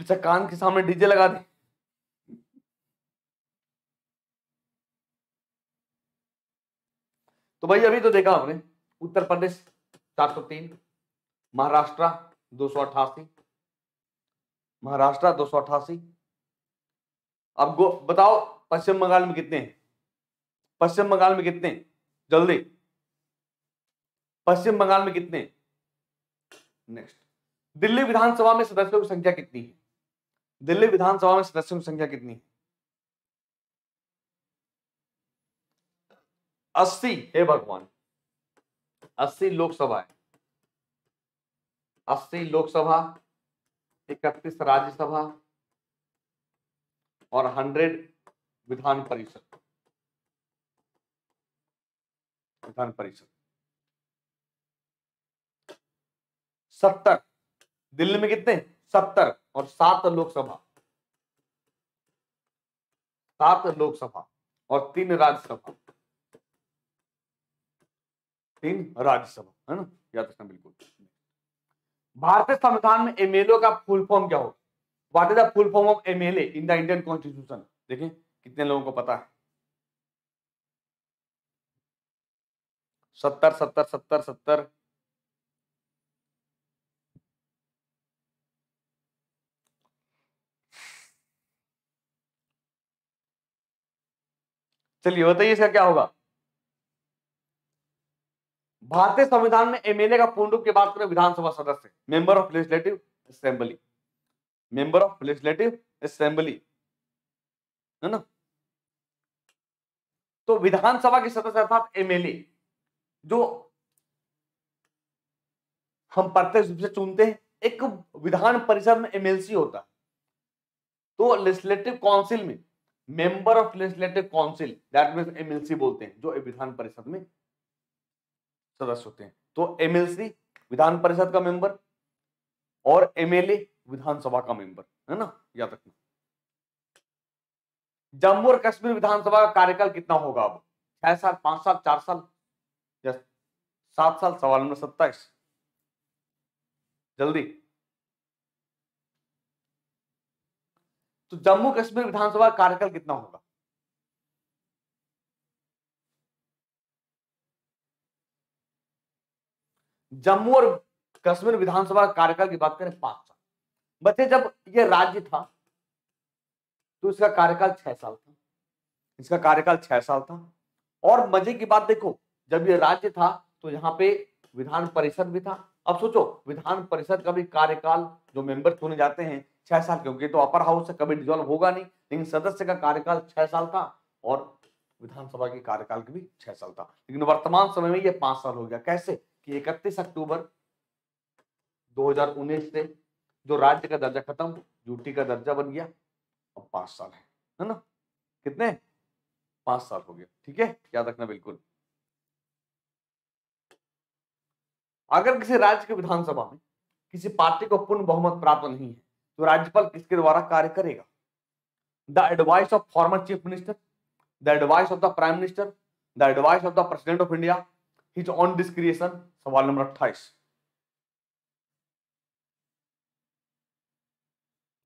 अच्छा कान के सामने डीजे लगा दे। तो भाई, अभी तो देखा हमने, उत्तर प्रदेश 403 महाराष्ट्र दो सौ अठासी, महाराष्ट्र दो सौ अठासी। अब गो, बताओ, पश्चिम बंगाल में कितने हैं? पश्चिम बंगाल में कितने जल्दी। पश्चिम बंगाल में कितने? नेक्स्ट दिल्ली विधानसभा में सदस्यों की संख्या कितनी है? दिल्ली विधानसभा में सदस्यों की संख्या कितनी है? अस्सी, हे भगवान। अस्सी लोकसभा है। अस्सी लोकसभा, इकतीस राज्यसभा और हंड्रेड विधान परिषद। विधान परिषद। सत्तर। दिल्ली में कितने? सत्तर और सात लोकसभा। सात लोकसभा और तीन राज्यसभा। तीन राज्यसभा, है ना? याद रखना बिल्कुल। भारतीय संविधान में एमएलए का फुल फॉर्म क्या होगा? What is the full form of MLA in the Indian constitution देखें कितने लोगों को पता है। सत्तर सत्तर सत्तर सत्तर। चलिए बताइए इसका क्या होगा? भारतीय संविधान में एमएलए का पूर्ण रूप की बात करें विधानसभा सदस्य। Member of legislative assembly member of legislative assembly है ना? तो विधानसभा के सदस्य अर्थात एमएलए जो हम प्रत्यक्ष रूप से चुनते हैं, एक विधान परिषद में एमएलसी होता। है तो लेजिस्लेटिव काउंसिल में member of legislative council that mean MLC बोलते हैं, जो विधान परिषद में सदस्य होते हैं। तो एमएलसी विधान परिषद का मेंबर और एमएलए विधानसभा का मेंबर है ना? याद रखना। जम्मू और कश्मीर विधानसभा का कार्यकाल कितना होगा अब? छह साल, पाँच साल, चार साल? या सात साल सवाल नंबर सत्ताईस। जल्दी। तो जम्मू कश्मीर विधानसभा कार्यकाल कितना होगा? जम्मू और कश्मीर विधानसभा कार्यकाल की बात करें पाँच साल। बच्चे, जब यह राज्य था तो इसका कार्यकाल छह साल था। इसका कार्यकाल छह साल था। और मज़े की बात देखो जब यह राज्य था तो यहाँ पे विधान परिषद भी था। अब सोचो, विधान परिषद का भी कार्यकाल जो मेंबर चुने जाते हैं, छह साल क्योंकि तो अपर हाउस से कभी डिजोल्व होगा नहीं, लेकिन सदस्य का कार्यकाल छह साल था और विधानसभा के कार्यकाल का भी छह साल था। लेकिन वर्तमान समय में ये पाँच साल हो गया। कैसे? कि इकतीस अक्टूबर 2019 से जो राज्य का दर्जा खत्म यूटी का दर्जा बन गया, अब पाँच साल है ना? कितने? पाँच साल हो गया ठीक है? याद रखना बिल्कुल। अगर किसी राज्य के विधानसभा में किसी पार्टी को पूर्ण बहुमत प्राप्त नहीं है तो राज्यपाल किसके द्वारा कार्य करेगा? The advice of former chief minister the advice of the prime minister the advice of the president of India his on discretion सवाल नंबर अट्ठाईस।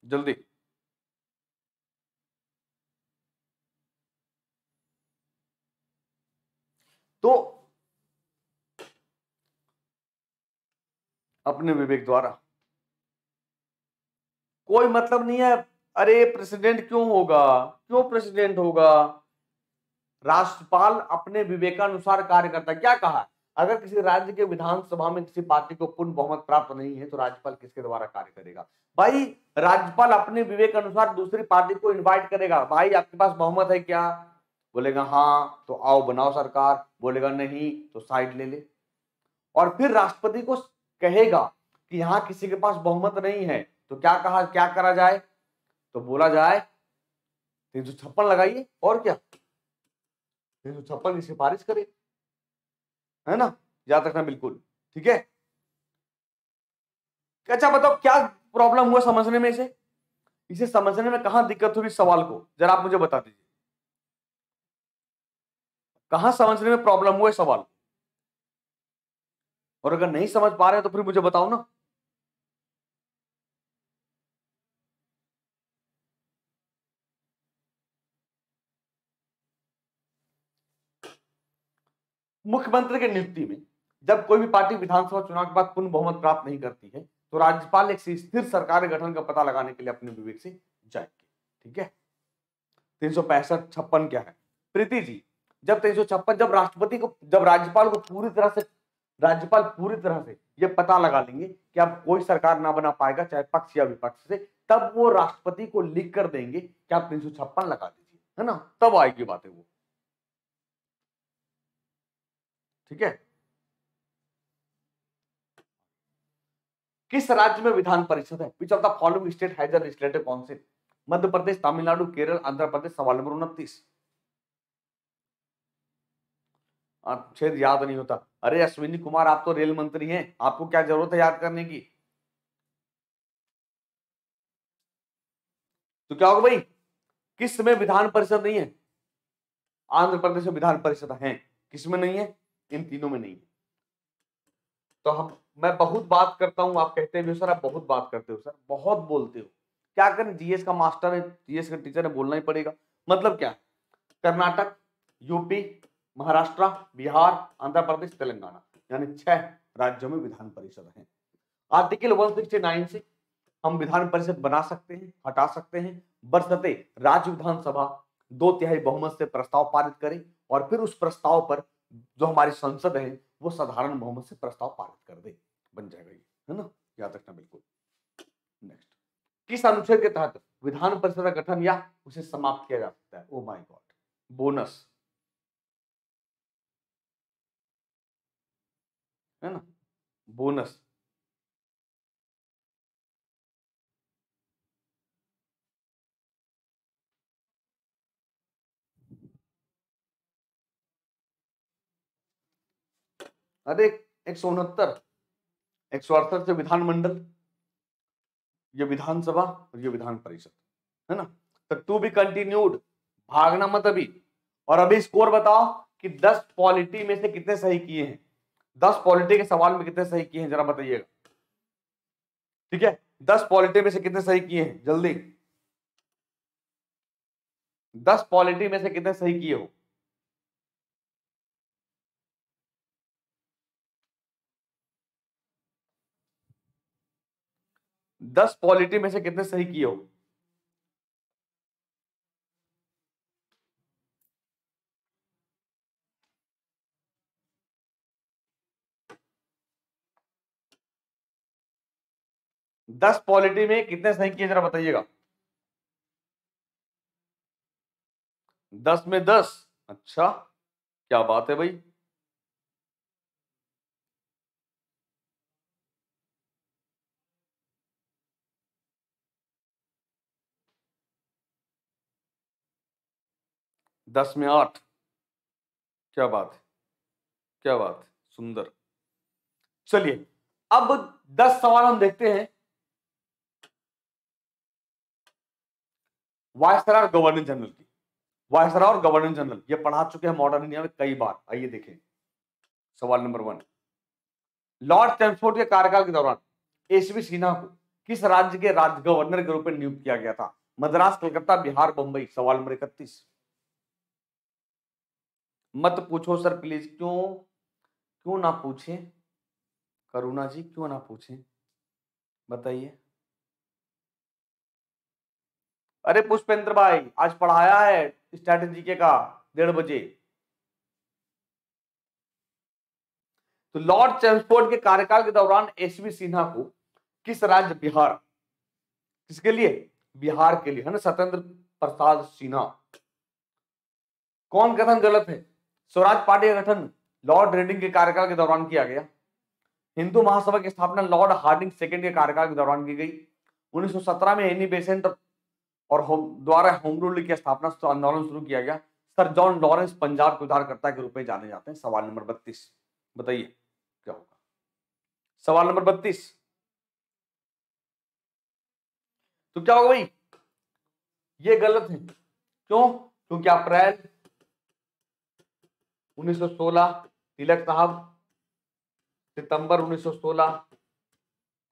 जल्दी। तो अपने विवेक द्वारा। कोई मतलब नहीं है, अरे प्रेसिडेंट क्यों होगा? क्यों प्रेसिडेंट होगा? राष्ट्रपाल अपने विवेकानुसार कार्य करता क्या कहा? अगर किसी राज्य के विधानसभा में किसी पार्टी को पूर्ण बहुमत प्राप्त नहीं है तो राज्यपाल किसके द्वारा कार्य करेगा? भाई, राज्यपाल अपने विवेक अनुसार दूसरी पार्टी को इनवाइट करेगा। भाई, आपके पास बहुमत है क्या? बोलेगा हाँ तो आओ, बनाओ सरकार। बोलेगा, नहीं तो साइड ले ले। और फिर राष्ट्रपति को कहेगा कि यहाँ किसी के पास बहुमत नहीं है तो क्या कहा, क्या करा जाए? तो बोला जाए, तीन सौ छप्पन लगाइए, और क्या? तीन सौ छप्पन की सिफारिश करे है ना? याद रखना बिल्कुल, ठीक है? अच्छा बताओ, क्या प्रॉब्लम हुआ समझने में इसे? इसे समझने में कहा दिक्कत हुई सवाल को? जरा आप मुझे बता दीजिए। कहाँ समझने में प्रॉब्लम हुआ सवाल और अगर नहीं समझ पा रहे तो फिर मुझे बताओ ना। मुख्यमंत्री की नियुक्ति में जब कोई भी पार्टी विधानसभा चुनाव के बाद पूर्ण बहुमत प्राप्त नहीं करती है तो राज्यपाल एक स्थिर सरकार गठन का पता लगाने के लिए अपने विवेक से जाएँगे। ठीक है? तीन सौ पैंसठ छप्पन क्या है? प्रीति जी, जब तीन सौ छप्पन जब राष्ट्रपति को जब राज्यपाल को पूरी तरह से राज्यपाल पूरी तरह से ये पता लगा लेंगे कि अब कोई सरकार ना बना पाएगा, चाहे पक्ष या विपक्ष से, तब वो राष्ट्रपति को लिख कर देंगे कि आप तीन सौ छप्पन लगा दीजिए, है ना? तब आएगी बातें वो। ठीक है? किस राज्य में विधान परिषद है? Which of the following state has legislative council Madhya Pradesh, Tamil Nadu, Kerala, Andhra Pradesh सवाल नंबर उनतीस। छेद याद नहीं होता। अरे, अश्विनी कुमार, आप तो रेल मंत्री हैं। आपको क्या ज़रूरत है याद करने की? तो क्या होगा भाई? किसमें विधान परिषद नहीं है? आंध्र प्रदेश में विधान परिषद है। किसमें नहीं है? इन तीनों में नहीं है। तो हम, मैं बहुत बात करता हूँ, आप कहते भी हो, सर, आप बहुत बात करते हो, सर, बहुत बोलते हो। क्या करें? जीएस का मास्टर है, जीएस का टीचर है, बोलना ही पड़ेगा। मतलब क्या? कर्नाटक, यूपी महाराष्ट्र, बिहार, आंध्र प्रदेश, तेलंगाना, यानी छह राज्यों में विधान परिषद है। आर्टिकल 169 से हम विधान परिषद बना सकते हैं, हटा सकते हैं। बरसते राज्य विधानसभा दो तिहाई बहुमत से प्रस्ताव पारित करें और फिर उस प्रस्ताव पर जो हमारी संसद है, वो साधारण बहुमत से प्रस्ताव पारित कर दे। बन जाएगा ये, है ना? याद रखना बिल्कुल। नेक्स्ट किस अनुच्छेद के तहत विधान परिषद का गठन या उसे समाप्त किया जा सकता है? ओ माय गॉड बोनस है ना? बोनस। अरे, एक सौ उनहत्तर, एक सौ अड़सठ से विधानमंडल, ये विधानसभा और ये विधान परिषद, है ना? तो टू बी कंटिन्यूड भागना मत अभी। और अभी स्कोर बताओ कि दस पॉलिटी में से कितने सही किए हैं? दस पॉलिटी के सवाल में कितने सही किए हैं, जरा बताइएगा। ठीक है? दस पॉलिटी में से कितने सही किए हैं? जल्दी। दस पॉलिटी में से कितने सही किए हो? दस पॉलिटी में से कितने सही किए हो? दस पॉलिटी में कितने सही किए, जरा बताइएगा। दस में दस। अच्छा क्या बात है भाई। दस में आठ। क्या बात है, क्या बात है, सुंदर। चलिए, अब दस सवाल हम देखते हैं। वायसरा गवर्नर जनरल की। वायसरा और गवर्नर जनरल, ये पढ़ा चुके हैं मॉडर्न इंडिया में कई बार। आइए देखें। सवाल नंबर वन लॉर्ड चैम्सफोर्ड के कार्यकाल के दौरान एसवी सिन्हा को किस राज्य के राज्य गवर्नर के रूप में नियुक्त किया गया था? मद्रास, कलकत्ता, बिहार, बंबई। सवाल नंबर इकतीस। मत पूछो सर प्लीज़ क्यों? क्यों ना पूछे? करुणा जी, क्यों ना पूछे? बताइए। अरे पुष्पेंद्र भाई, आज पढ़ाया है स्ट्रैटेजी के का, डेढ़ बजे। तो लॉर्ड चैम्सफोर्ड के कार्यकाल के दौरान एसवी सिन्हा को किस राज्य, बिहार? किसके लिए? बिहार के लिए, है ना? सत्येंद्र प्रसाद सिन्हा। कौन कथन गलत है? स्वराज पार्टी का गठन लॉर्ड रेडिंग के कार्यकाल के दौरान किया गया। हिंदू महासभा की स्थापना लॉर्ड हार्डिंग सेकेंड के कार्यकाल के दौरान की गई। 1917 में एनी बेसेंट और होम, द्वारा होम रूल की स्थापना आंदोलन शुरू किया गया। सर जॉन लॉरेंस पंजाब के उद्धारकर्ता के रूप में जाने जाते हैं। सवाल नंबर बत्तीस। बताइए, क्या होगा? सवाल नंबर बत्तीस। तो क्या होगा भाई? ये गलत है। क्यों? क्योंकि अप्रैल 1916 तिलक साहब, सितंबर 1916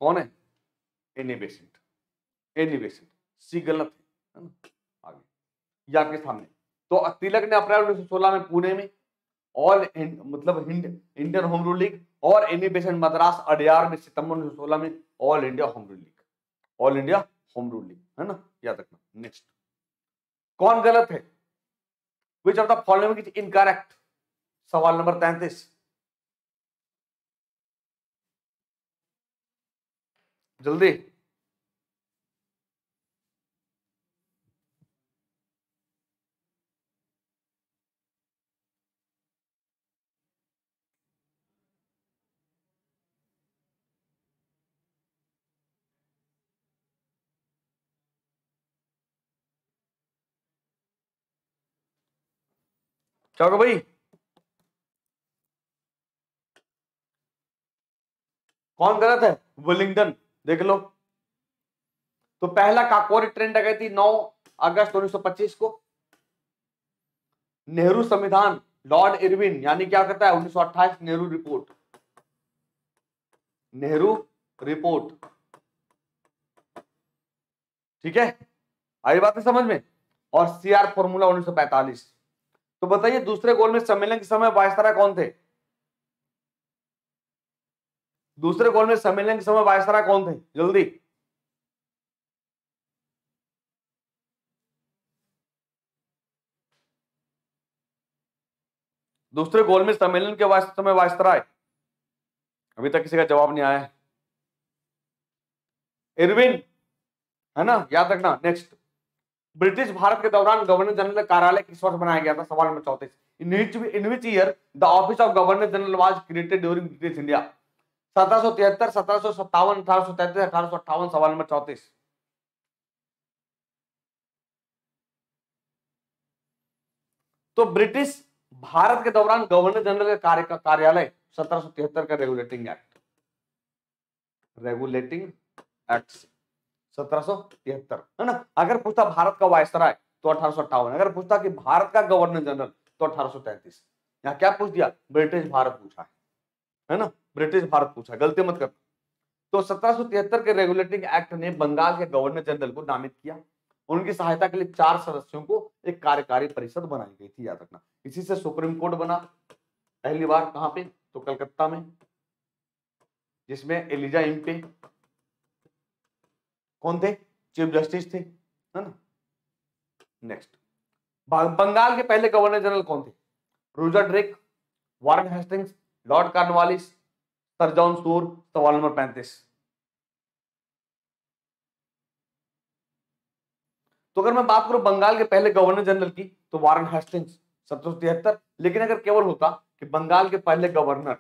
कौन है? Annie Besant. Annie Besant. C गलत है। ये आपके सामने। तो तिलक ने अप्रैल 1916 में पुणे में ऑल मतलब इंडियन होम रूल लीग और बेसेंट मद्रास अडियार में सितंबर 1916 में all India home rule league. All India home rule league, है ना? याद रखना। नेक्स्ट कौन गलत है? Which of the following is incorrect सवाल नंबर तैतीस। जल्दी। क्या होगा भाई। कौन गलत है? विलिंगटन देख लो। तो पहला काकोरी ट्रेन थी 9 अगस्त 1925 को। नेहरू संविधान लॉर्ड इरविन यानी क्या कहता है? 1928 नेहरू रिपोर्ट। नेहरू रिपोर्ट। ठीक है? आई बात है समझ में? और सीआर फॉर्मूला 1945 तो बताइए, दूसरे गोल में सम्मेलन के समय वायसराय कौन थे? दूसरे गोल में सम्मेलन के समय वायसराय कौन थे? जल्दी। दूसरे गोल में सम्मेलन के समय वायसराय अभी तक किसी का जवाब नहीं आया। इरविन, है ना? याद रखना नेक्स्ट ब्रिटिश भारत के दौरान गवर्नर जनरल कार्यालय किस वर्ष बनाया गया था? सवाल नंबर चौतीस। In which year the office of governor general was created during British India सत्रह सौ तिहत्तर, सत्रह सौ सत्तावन, अठारह सौ तैतीस, अठारह सौ अट्ठावन, सवाल नंबर चौतीस। तो ब्रिटिश भारत के दौरान गवर्नर जनरल कार्य का कार्यालय सत्रह सौ तिहत्तर का रेगुलेटिंग एक्ट रेगुलेटिंग एक्ट सत्रह सौ तिहत्तर। है ना? अगर पूछता भारत का वायसराय तो अठारह अगर पूछता कि भारत का गवर्नर जनरल तो अठारह यहाँ क्या पूछ दिया? ब्रिटिश भारत पूछा है। है ना? ब्रिटिश भारत पूछा गलती मत कर तो सत्रह के रेगुलेटिंग एक्ट ने बंगाल के गवर्नर जनरल को नामित किया। उनकी सहायता के लिए चार सदस्यों को एक कार्यकारी परिषद बनाई गई थी, याद रखना। इसी से सुप्रीम कोर्ट बना। पहली बार कहाँ पे? तो कलकत्ता में। जिसमें एलिजा इम्पे कौन थे? चीफ जस्टिस थे, है ना? नेक्स्ट बंगाल के पहले गवर्नर जनरल कौन थे? Roger Drake Warren Hastings Lord Cornwallis Sir John Shore सवाल नंबर पैंतीस। तो अगर मैं बात करूँ बंगाल के पहले गवर्नर जनरल की तो वारन हेस्टिंग्स सत्रह तिहत्तर। लेकिन अगर केवल होता कि बंगाल के पहले गवर्नर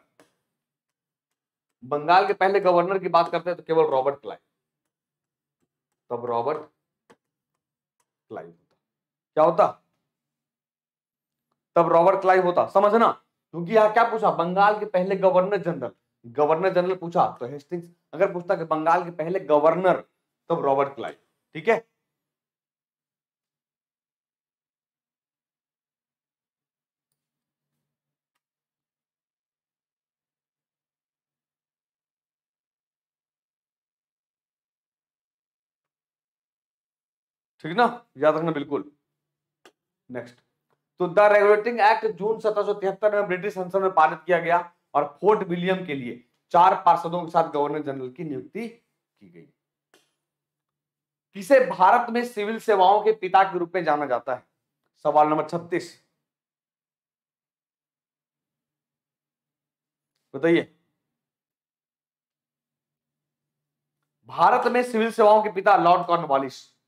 बंगाल के पहले गवर्नर की बात करते हैं तो केवल रॉबर्ट क्लाइव तब रॉबर्ट क्लाइव होता। क्या होता? तब रॉबर्ट क्लाइव होता। समझना, क्योंकि यहाँ क्या पूछा? बंगाल के पहले गवर्नर जनरल। गवर्नर जनरल पूछा तो हेस्टिंग्स अगर पूछता कि बंगाल के पहले गवर्नर, तब रॉबर्ट क्लाइव। ठीक है? ठीक ना? याद रखना बिल्कुल। नेक्स्ट तो द रेगुलेटिंग एक्ट जून सत्रह सौ तिहत्तर में ब्रिटिश संसद में पारित किया गया और फोर्ट विलियम के लिए चार पार्षदों के साथ गवर्नर जनरल की नियुक्ति की गई। किसे भारत में सिविल सेवाओं के पिता के रूप में जाना जाता है? सवाल नंबर छत्तीस। बताइए। भारत में सिविल सेवाओं के पिता लॉर्ड कॉर्नवालिस।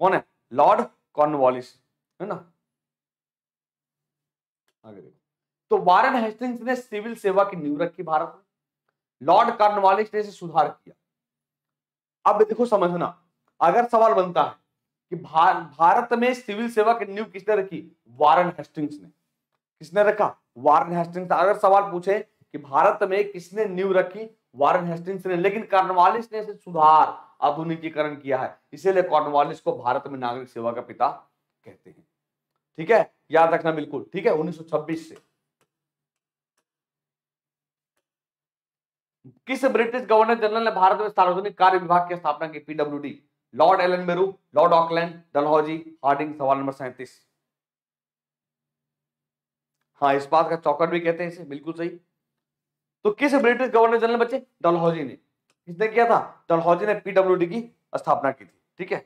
कौन है? लॉर्ड कॉर्नवालिस है ना? आगे देखो। तो वारन हेस्टिंग्स ने सिविल सेवा की नींव रखी भारत में। लॉर्ड कॉर्नवालिस ने इसे सुधार किया। अब देखो समझना अगर सवाल बनता है कि भार, भारत में सिविल सेवा की नींव किसने रखी? वारन हेस्टिंग्स ने। किसने रखा? वारन हेस्टिंग्स अगर सवाल पूछे कि भारत में किसने नींव रखी? वारन हेस्टिंग्स ने। लेकिन कॉर्नवालिस ने इसे सुधार आधुनिकीकरण किया है। इसीलिए कॉर्नवालिस को भारत में नागरिक सेवा का पिता कहते हैं। ठीक है? याद रखना बिल्कुल। ठीक है? 1926 से किस ब्रिटिश गवर्नर जनरल ने भारत में सार्वजनिक कार्य विभाग की स्थापना की? PWD. Lord Ellenborough, Lord Auckland, Dalhousie, Hardinge, सवाल नंबर सैंतीस। हाँ इस बात का चौकट भी कहते हैं इसे। बिल्कुल सही। तो किस ब्रिटिश गवर्नर जनरल बच्चे डलहौजी ने। किसने किया था? डलहौजी ने पीडब्ल्यूडी की स्थापना की थी, ठीक है?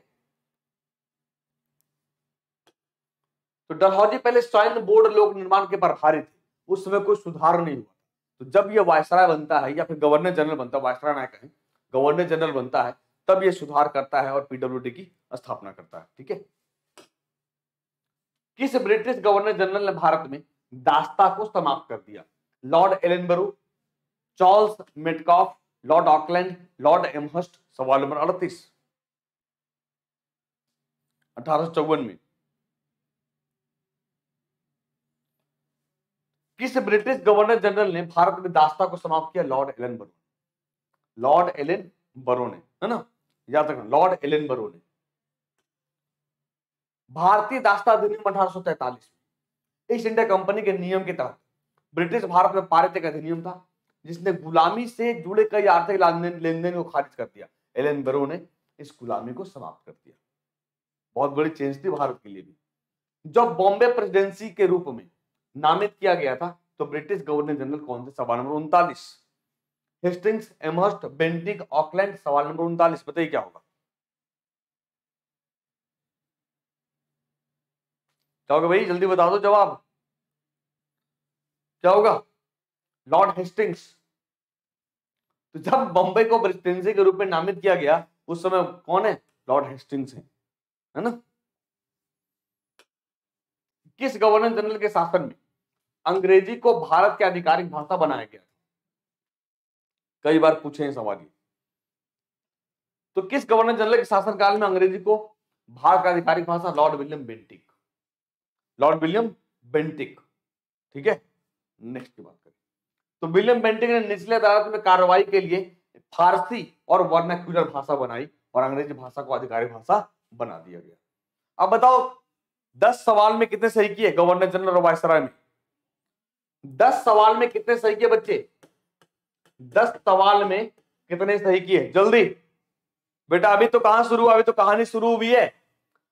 तो डलहौजी पहले स्वाइन बोर्ड लोक निर्माण के प्रभारी थे। उस समय कोई सुधार नहीं हुआ तो जब ये वायसराय बनता है या फिर गवर्नर जनरल बनता है, वायसराय ना कहें, गवर्नर जनरल बनता है, तब ये सुधार करता है और पीडब्ल्यूडी की स्थापना करता है, ठीक है? किस ब्रिटिश गवर्नर जनरल ने भारत में दास्ता को समाप्त कर दिया? Lord Ellenborough, Charles Metcalfe Lord Auckland Lord Amherst सवाल नंबर अड़तीस अठारह में। किस ब्रिटिश गवर्नर जनरल ने भारत में दास्ता को समाप्त किया? Lord Ellenborough Lord Ellenborough ने, है ना? याद रखना लॉर्ड एलन बरो ने। भारतीय दास्ता अधिनियम अठारह में। ईस्ट इंडिया कंपनी के नियम के तहत ब्रिटिश भारत में पारित एक अधिनियम था। जिसने गुलामी से जुड़े कई आर्थिक लेन देन को खारिज कर दिया। एलन बरो ने इस गुलामी को समाप्त कर दिया। बहुत बड़ी चेंज थी भारत के लिए भी। जब बॉम्बे प्रेसिडेंसी के रूप में नामित किया गया था तो ब्रिटिश गवर्नर जनरल कौन थे? सवाल नंबर उनतालीस। हेस्टिंग्स, एमहर्स्ट बेंटिक ऑकलैंड, सवाल नंबर उनतालीस। बताइए क्या होगा? क्या होगा भाई? जल्दी बता दो जवाब। क्या होगा? लॉर्ड हेस्टिंग्स तो जब बम्बई को प्रेसिडेंसी के रूप में नामित किया गया, उस समय कौन है? लॉर्ड हेस्टिंग्स है। है ना? किस गवर्नर जनरल के शासन में अंग्रेज़ी को भारत की आधिकारिक भाषा बनाया गया? कई बार पूछे हैं सवाल ये। तो किस गवर्नर जनरल के शासनकाल में अंग्रेज़ी को भारत का आधिकारिक भाषा Lord William Bentinck Lord William Bentinck ठीक है? नेक्स्ट बात। तो विलियम बेंटिक ने निचले अदालत में कार्रवाई के लिए फारसी और वर्नाक्यूलर भाषा बनाई और अंग्रेज़ी भाषा को आधिकारिक भाषा बना दिया गया। अब बताओ, दस सवाल में कितने सही किए गवर्नर जनरल और वायसराय में दस सवाल में कितने सही किए बच्चे? दस सवाल में कितने सही किए? जल्दी। बेटा, अभी तो कहाँ शुरू अभी तो कहानी शुरू हुई है।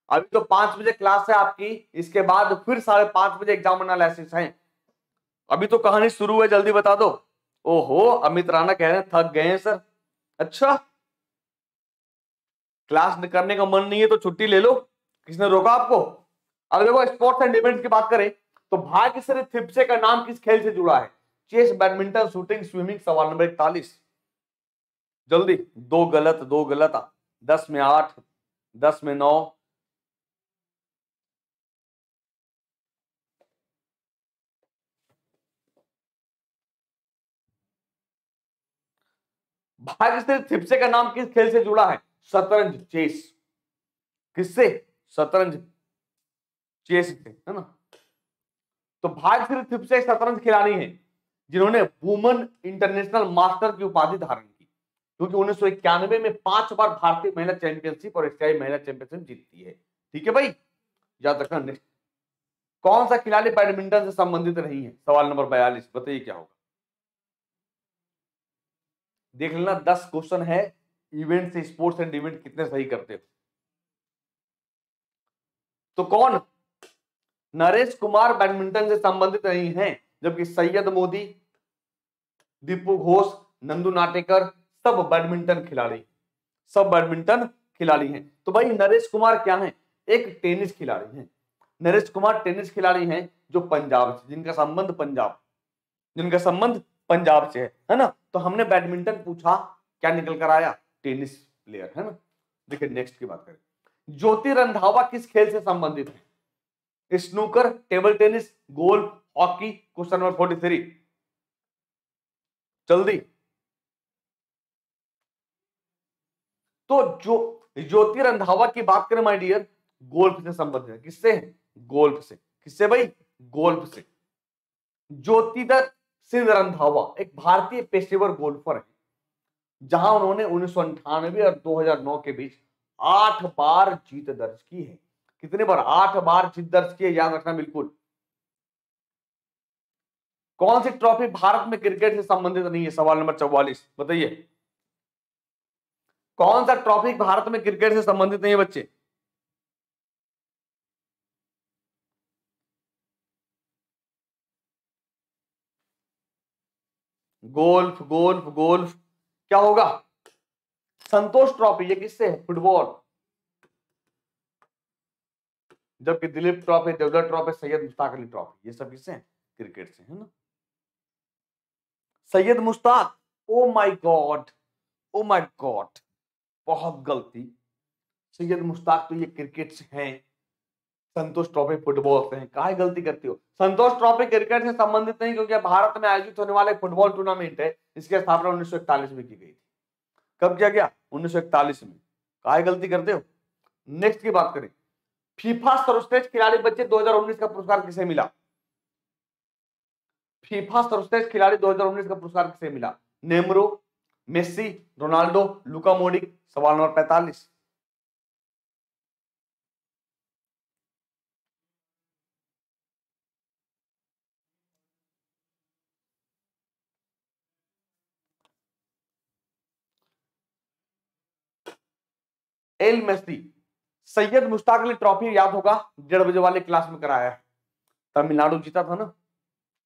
अभी तो पाँच बजे क्लास है आपकी। इसके बाद फिर साढ़े पाँच बजे एग्ज़ाम एनालिसिस है। अभी तो कहानी शुरू है, जल्दी बता दो। ओहो, अमित राणा कह रहे हैं, थक गए हैं, सर। अच्छा। क्लास करने का मन नहीं है तो छुट्टी ले लो। किसने रोका आपको? अब देखो स्पोर्ट्स एंड इवेंट्स की बात करें तो भाग्यश्री थिप्से का नाम किस खेल से जुड़ा है? चेस, बैडमिंटन, शूटिंग, स्विमिंग, सवाल नंबर इकतालीस। जल्दी, दो गलत दो गलत। दस में आठ, दस में नौ भाग्यश्री थिप्से का नाम किस खेल से जुड़ा है? शतरंज चेस। किससे? शतरंज चेस से, है ना? तो भाग्यश्री थिप्से शतरंज खिलाड़ी हैं, जिन्होंने वुमन इंटरनेशनल मास्टर की उपाधि धारण की, क्योंकि उन्नीस सौ इक्यानवे में पाँच बार भारतीय महिला चैंपियनशिप और एशियाई महिला चैंपियनशिप जीतती है। ठीक है भाई? याद रखना, नेक्स्ट। कौन सा खिलाड़ी बैडमिंटन से संबंधित नहीं है? सवाल नंबर बयालीस, बताइए क्या होगा? देख लेना, दस क्वेश्चन है इवेंट से स्पोर्ट्स एंड इवेंट कितने सही करते हो। तो कौन? नरेश कुमार बैडमिंटन से संबंधित नहीं है, जबकि सैयद मोदी, दीपू घोष, नंदू नाटेकर, सब बैडमिंटन खिलाड़ी, सब बैडमिंटन खिलाड़ी हैं। तो भाई नरेश कुमार क्या है? एक टेनिस खिलाड़ी हैं। नरेश कुमार टेनिस खिलाड़ी हैं जो पंजाब से, जिनका संबंध पंजाब, जिनका संबंध पंजाब से है है ना? तो हमने बैडमिंटन पूछा, क्या निकल कर आया? टेनिस प्लेयर, है ना? देखिए नेक्स्ट की बात करें। ज्योति रंधावा किस खेल से संबंधित है? Snooker, table tennis, golf, hockey, question number forty three जल्दी। तो जो ज्योति रंधावा की बात करें माय डियर गोल्फ से संबंधित है। किससे? गोल्फ से। किससे भाई? गोल्फ से। ज्योतिदर सिंह रंधावा एक भारतीय पेशेवर गोल्फर है, जहाँ उन्होंने उन्नीस और 2009 के बीच आठ बार जीत दर्ज की है। कितने बार? आठ बार जीत दर्ज की है, याद रखना बिल्कुल। कौन सी ट्रॉफी भारत में क्रिकेट से संबंधित नहीं है? सवाल नंबर चौवालीस, बताइए। कौन सा ट्रॉफी भारत में क्रिकेट से संबंधित नहीं है बच्चे? Golf golf golf. क्या होगा? संतोष ट्रॉफी, ये किससे है? फुटबॉल। जबकि Dilip trophy, Devdutt trophy, Syed Mushtaq Ali trophy, ये सब किससे हैं? क्रिकेट से, है ना? Syed Mushtaq, oh my god, oh my god, बहुत गलती। सैयद मुश्ताक तो ये क्रिकेट से हैं। संतोष ट्रॉफी फुटबॉल से हैं। काहे गलती करती हो? संतोष ट्रॉफी क्रिकेट से संबंधित नहीं, क्योंकि भारत में आयोजित होने वाला फुटबॉल टूर्नामेंट है। इसकी स्थापना उन्नीस में की गई थी। कब किया गया? उन्नीस में। काहे गलती करते हो? नेक्स्ट की बात करें। फीफा सर्वश्रेष्ठ खिलाड़ी बच्चे 2019 का पुरस्कार किसे मिला? फीफा सर्वश्रेष्ठ खिलाड़ी 2019 का पुरस्कार किसे मिला? नेमरो, मेस्सी, रोनाल्डो, लुका मोडिक, सवाल नंबर पैंतालीस। L Messi Syed Mushtaq Ali trophy याद होगा, डेढ़ बजे वाले क्लास में कराया तमिलनाडु जीता था ना,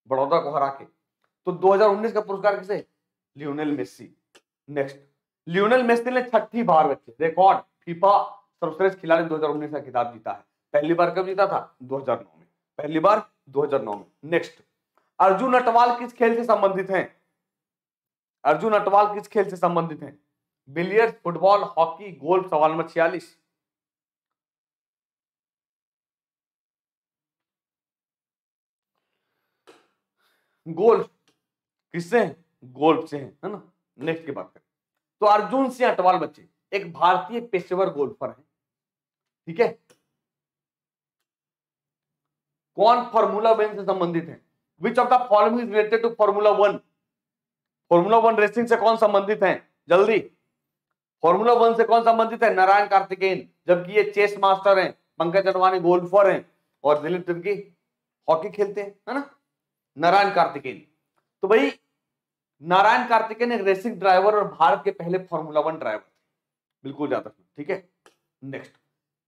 बड़ौदा को हरा के। तो 2019 का पुरस्कार किसे? Lionel Messi. Next Lionel Messi ने छठी बार बच्चे रिकॉर्ड फीफा सर्वश्रेष्ठ खिलाड़ी 2019 का खिताब जीता है। पहली बार कब जीता था? 2009 में। पहली बार 2009 में। नेक्स्ट अर्जुन अटवाल किस खेल से संबंधित हैं? अर्जुन अटवाल किस खेल से संबंधित हैं? बिलियर्ड फुटबॉल, हॉकी, गोल्फ, सवाल नंबर छियालीस। गोल्फ, किससे गोल्फ से है ना? नेक्स्ट की बात करें। तो अर्जुन सिंह अटवाल बच्चे, एक भारतीय पेशेवर गोल्फर है, ठीक है? कौन फॉर्मूला वन से संबंधित है? Which of the following is related to formula one formula one racing से कौन संबंधित है? जल्दी। फॉर्मूला वन से कौन संबंधित है? नारायण कार्तिकेयन, जबकि ये चेस मास्टर हैं, पंकज अडवाणी गोल्फर हैं, और दिलीप तिर्की हॉकी खेलते हैं, है ना? नारायण कार्तिकेयन। तो भाई, नारायण कार्तिकेयन एक रेसिंग ड्राइवर और भारत के पहले फॉर्मूला वन ड्राइवर थे। बिल्कुल याद रखना, ठीक है? नेक्स्ट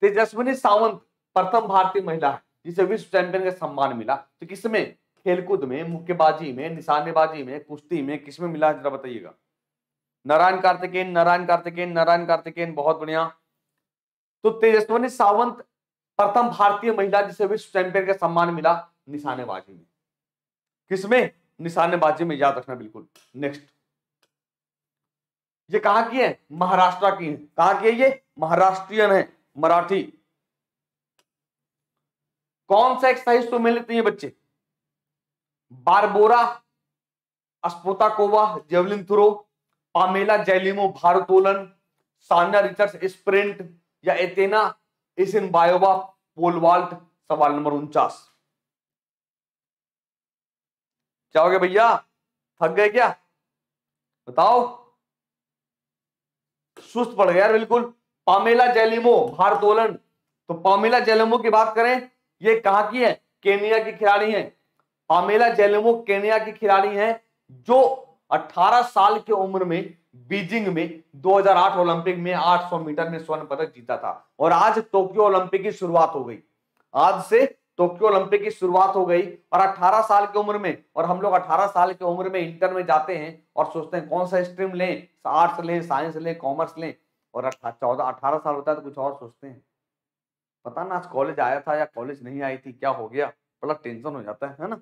तेजस्विनी सावंत, प्रथम भारतीय महिला है, जिसे विश्व चैंपियन का सम्मान मिला। तो किसमें? खेलकूद में, मुक्केबाजी में, निशानेबाजी में, कुश्ती में, किसमें मिला जरा बताइएगा? नारायण कार्तिकेन नारायण कार्तिकेन नारायण कार्तिकेयन, बहुत बढ़िया। तो तेजस्वनी सावंत, प्रथम भारतीय महिला जिसे विश्व चैंपियन का सम्मान मिला, निशानेबाजी में। किसमें? निशानेबाजी में, याद रखना बिल्कुल। नेक्स्ट ये कहा की है? महाराष्ट्र की है। कहा की है ये? महाराष्ट्रियन है, मराठी। कौन सा एक सही सुमेलित है बच्चे? Barbora, Spotakova, javelin throw Pamela, Jelimo, भारोत्तोलन, सान्या रिचर्स स्प्रिंट या एतेना इसिन बायोबा, पोलवाल्ट, सवाल नंबर उनचास। क्या हो गया भैया? थक गए क्या? बताओ। सुस्त पड़ गया बिल्कुल। पामेला, जैलिमो, भारोत्तोलन। तो पामेला, जैलिमो की बात करें, ये कहा की है? केनिया की खिलाड़ी है। पामेला, जैलिमो, केनिया की खिलाड़ी है, जो 18 साल की उम्र में बीजिंग में 2008 ओलंपिक में 800 मीटर में स्वर्ण पदक जीता था। और आज टोक्यो ओलंपिक की शुरुआत हो गई। आज से टोक्यो ओलंपिक की शुरुआत हो गई और 18 साल की उम्र में, और हम लोग 18 साल की उम्र में इंटर में जाते हैं और सोचते हैं, कौन सा स्ट्रीम लें? आर्ट्स लें, साइंस लें, कॉमर्स लें? और चौदह, अठारह साल होता है तो कुछ और सोचते हैं। पता ना आज कॉलेज आया था या कॉलेज नहीं आई थी, क्या हो गया? बड़ा टेंशन हो जाता है ना?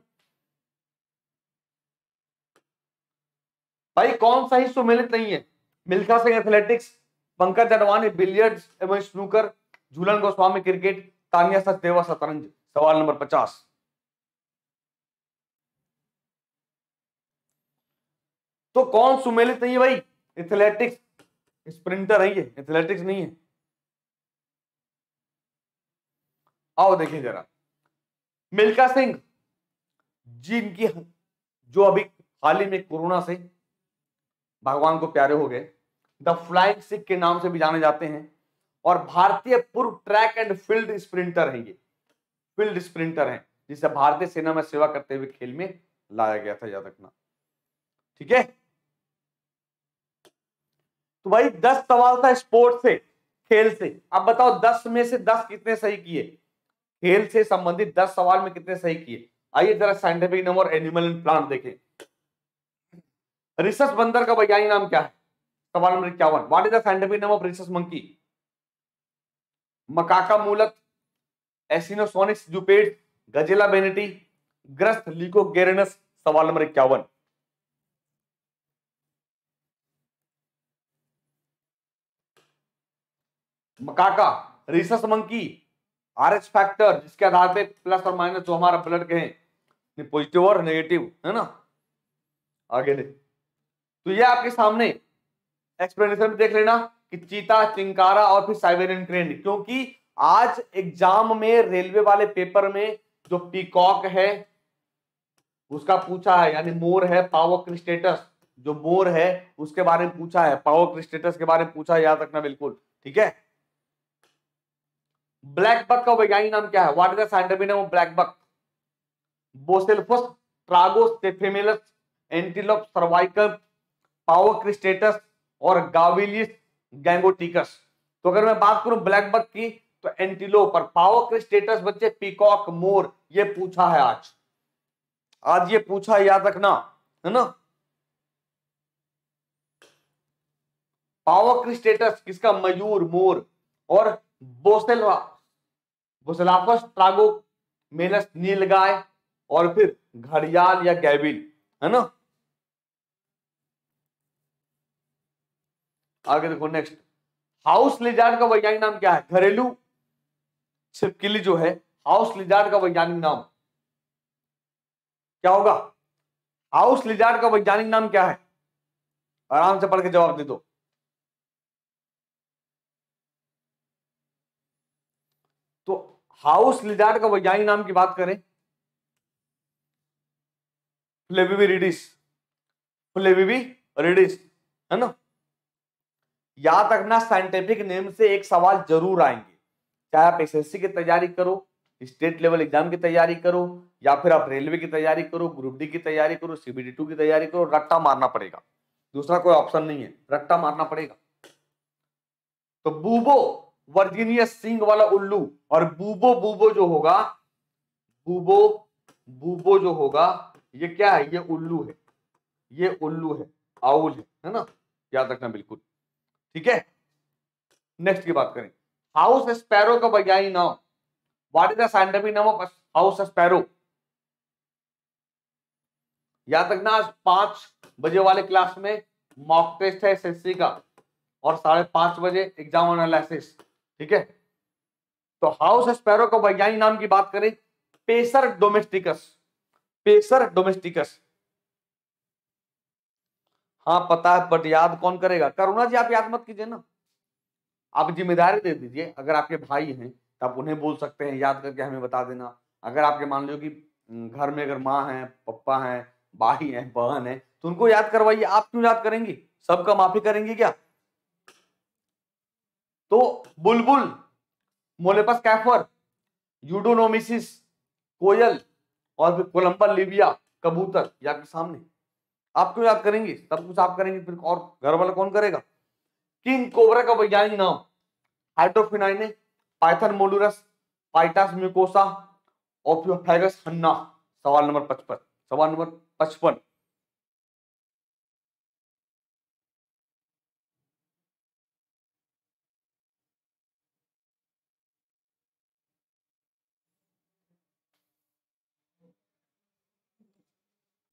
भाई, कौन सा ही सुमेलित नहीं है? मिल्खा सिंह एथलेटिक्स पंकज अडवाणी बिलियर्ड्स एवं स्नूकर झूलन गोस्वामी क्रिकेट तानिया सचदेवा शतरंज। सवाल नंबर पचास। तो कौन सुमेलित नहीं है भाई? एथलेटिक्स स्प्रिंटर है ये एथलेटिक्स नहीं है। आओ देखिए जरा। मिल्खा सिंह, जिनकी, जो अभी हाल ही में कोरोना से भगवान को प्यारे हो गए। द फ्लाइंग सिख के नाम से भी जाने जाते हैं और भारतीय पूर्व ट्रैक एंड फ़ील्ड स्प्रिंटर है ये। फ़ील्ड स्प्रिंटर है, जिसे भारतीय सेना में सेवा करते हुए खेल में लाया गया था याद रखना। ठीक है? तो भाई दस सवाल था स्पोर्ट्स से, खेल से। अब बताओ दस में से दस कितने सही किए? खेल से संबंधित दस सवाल में कितने सही किए? आइए जरा scientific number animal and plant देखें। रिसस बंदर का वैज्ञानिक नाम क्या है? सवाल नंबर इक्यावन। What is the scientific of rhesus monkey Macaca mulatta Acinonyx jubatus गजेला बेनेटी ग्रस्त लिकोगेरेनस सवाल नंबर इक्यावन। Macaca rhesus monkey R H factor जिसके आधार पे प्लस और माइनस जो हमारा ब्लड के हैं पॉजिटिव और नेगेटिव है ना? आगे देख। तो ये आपके सामने एक्सप्लेनेशन देख लेना कि चीता, चिंकारा और फिर साइबेरियन क्रेन क्योंकि आज एग्ज़ाम में रेलवे वाले पेपर में जो पीकॉक है, उसका पूछा है, यानी मोर है पावर क्रिस्टेटस जो मोर है, उसके बारे में पूछा है पावर क्रिस्टेटस के बारे में पूछा है, याद रखना बिल्कुल, ठीक है? ब्लैक बक का वैज्ञानिक नाम क्या है? What is scientific blackbuck Boselaphus ट्रागोस antelope cervical power और गाविलिस गैंगोटिकस तो अगर मैं बात करूँ ब्लैक बक की तो एंटीलोप और पावर क्रिस्टेटस बच्चे पीकॉक, मोर, ये पूछा है आज। आज ये पूछा याद रखना, है ना? पावर क्रिस्टेटस किसका? मयूर, मोर और बोसेलवा बोसेलाफस, ट्रागो मेलस नीलगाय और फिर घड़ियाल या गैबिल है ना? आगे देखो नेक्स्ट हाउस लिजार्ड का वैज्ञानिक नाम क्या है? घरेलू छिपकली जो है हाउस लिजार्ड का वैज्ञानिक नाम। क्या होगा? हाउस लिजार्ड का वैज्ञानिक नाम क्या है? आराम से पढ़ के जवाब दे दो। तो हाउस लिजार्ड का वैज्ञानिक नाम की बात करें फ्लेविवी रिडिस। फ्लेविवी रिडिस, है ना? याद रखना साइंटिफिक नेम से एक सवाल ज़रूर आएँगे। चाहे आप एसएससी की तैयारी करो स्टेट लेवल एग्ज़ाम की तैयारी करो, या फिर आप रेलवे की तैयारी करो ग्रुप डी की तैयारी करो सीबीडी टू की तैयारी करो, रट्टा मारना पड़ेगा। दूसरा कोई ऑप्शन नहीं है, रट्टा मारना पड़ेगा। तो बूबो वर्जीनियस सिंह वाला उल्लू, और बूबो बूबो जो होगा, बूबो बूबो जो होगा, ये क्या है? ये उल्लू है। ये उल्लू है, आउल है है ना? याद रखना बिल्कुल। ठीक है? नेक्स्ट की बात करें। हाउस स्पैरो का वैज्ञानिक नाम। What is the scientific name? Of house sparrow याद रखना, आज पाँच बजे वाले क्लास में मॉक टेस्ट है एसएससी का। और साढ़े पाँच बजे एग्ज़ाम एनालिसिस ठीक है? तो हाउस स्पैरो का वैज्ञानिक नाम की बात करें। पेसर डोमेस्टिकस पेसर डोमेस्टिकस हाँ पता है बट याद कौन करेगा? करुणा जी, आप याद मत कीजिए ना। आप ज़िम्मेदारी दे दीजिए। अगर आपके भाई हैं तो आप उन्हें बोल सकते हैं, याद करके हमें बता देना। अगर आपके मान लो कि घर में अगर माँ है, पप्पा है, भाई है, बहन है तो उनको याद करवाइए। आप क्यों याद करेंगी? सबका माफ़ी करेंगे क्या? तो बुलबुल, मोलेपस कैफर, यूडोनोमिसिस, कोयल और कोलंबा लिबिया, कबूतर या के सामने। आप क्यों याद करेंगे? सब कुछ आप करेंगे, फिर और घर वाला कौन करेगा? किंग कोबरा का वैज्ञानिक नाम। Hydrophiinae python molurus Ptyas mucosa Ophiophagus hannah. सवाल नंबर पचपन। सवाल नंबर पचपन।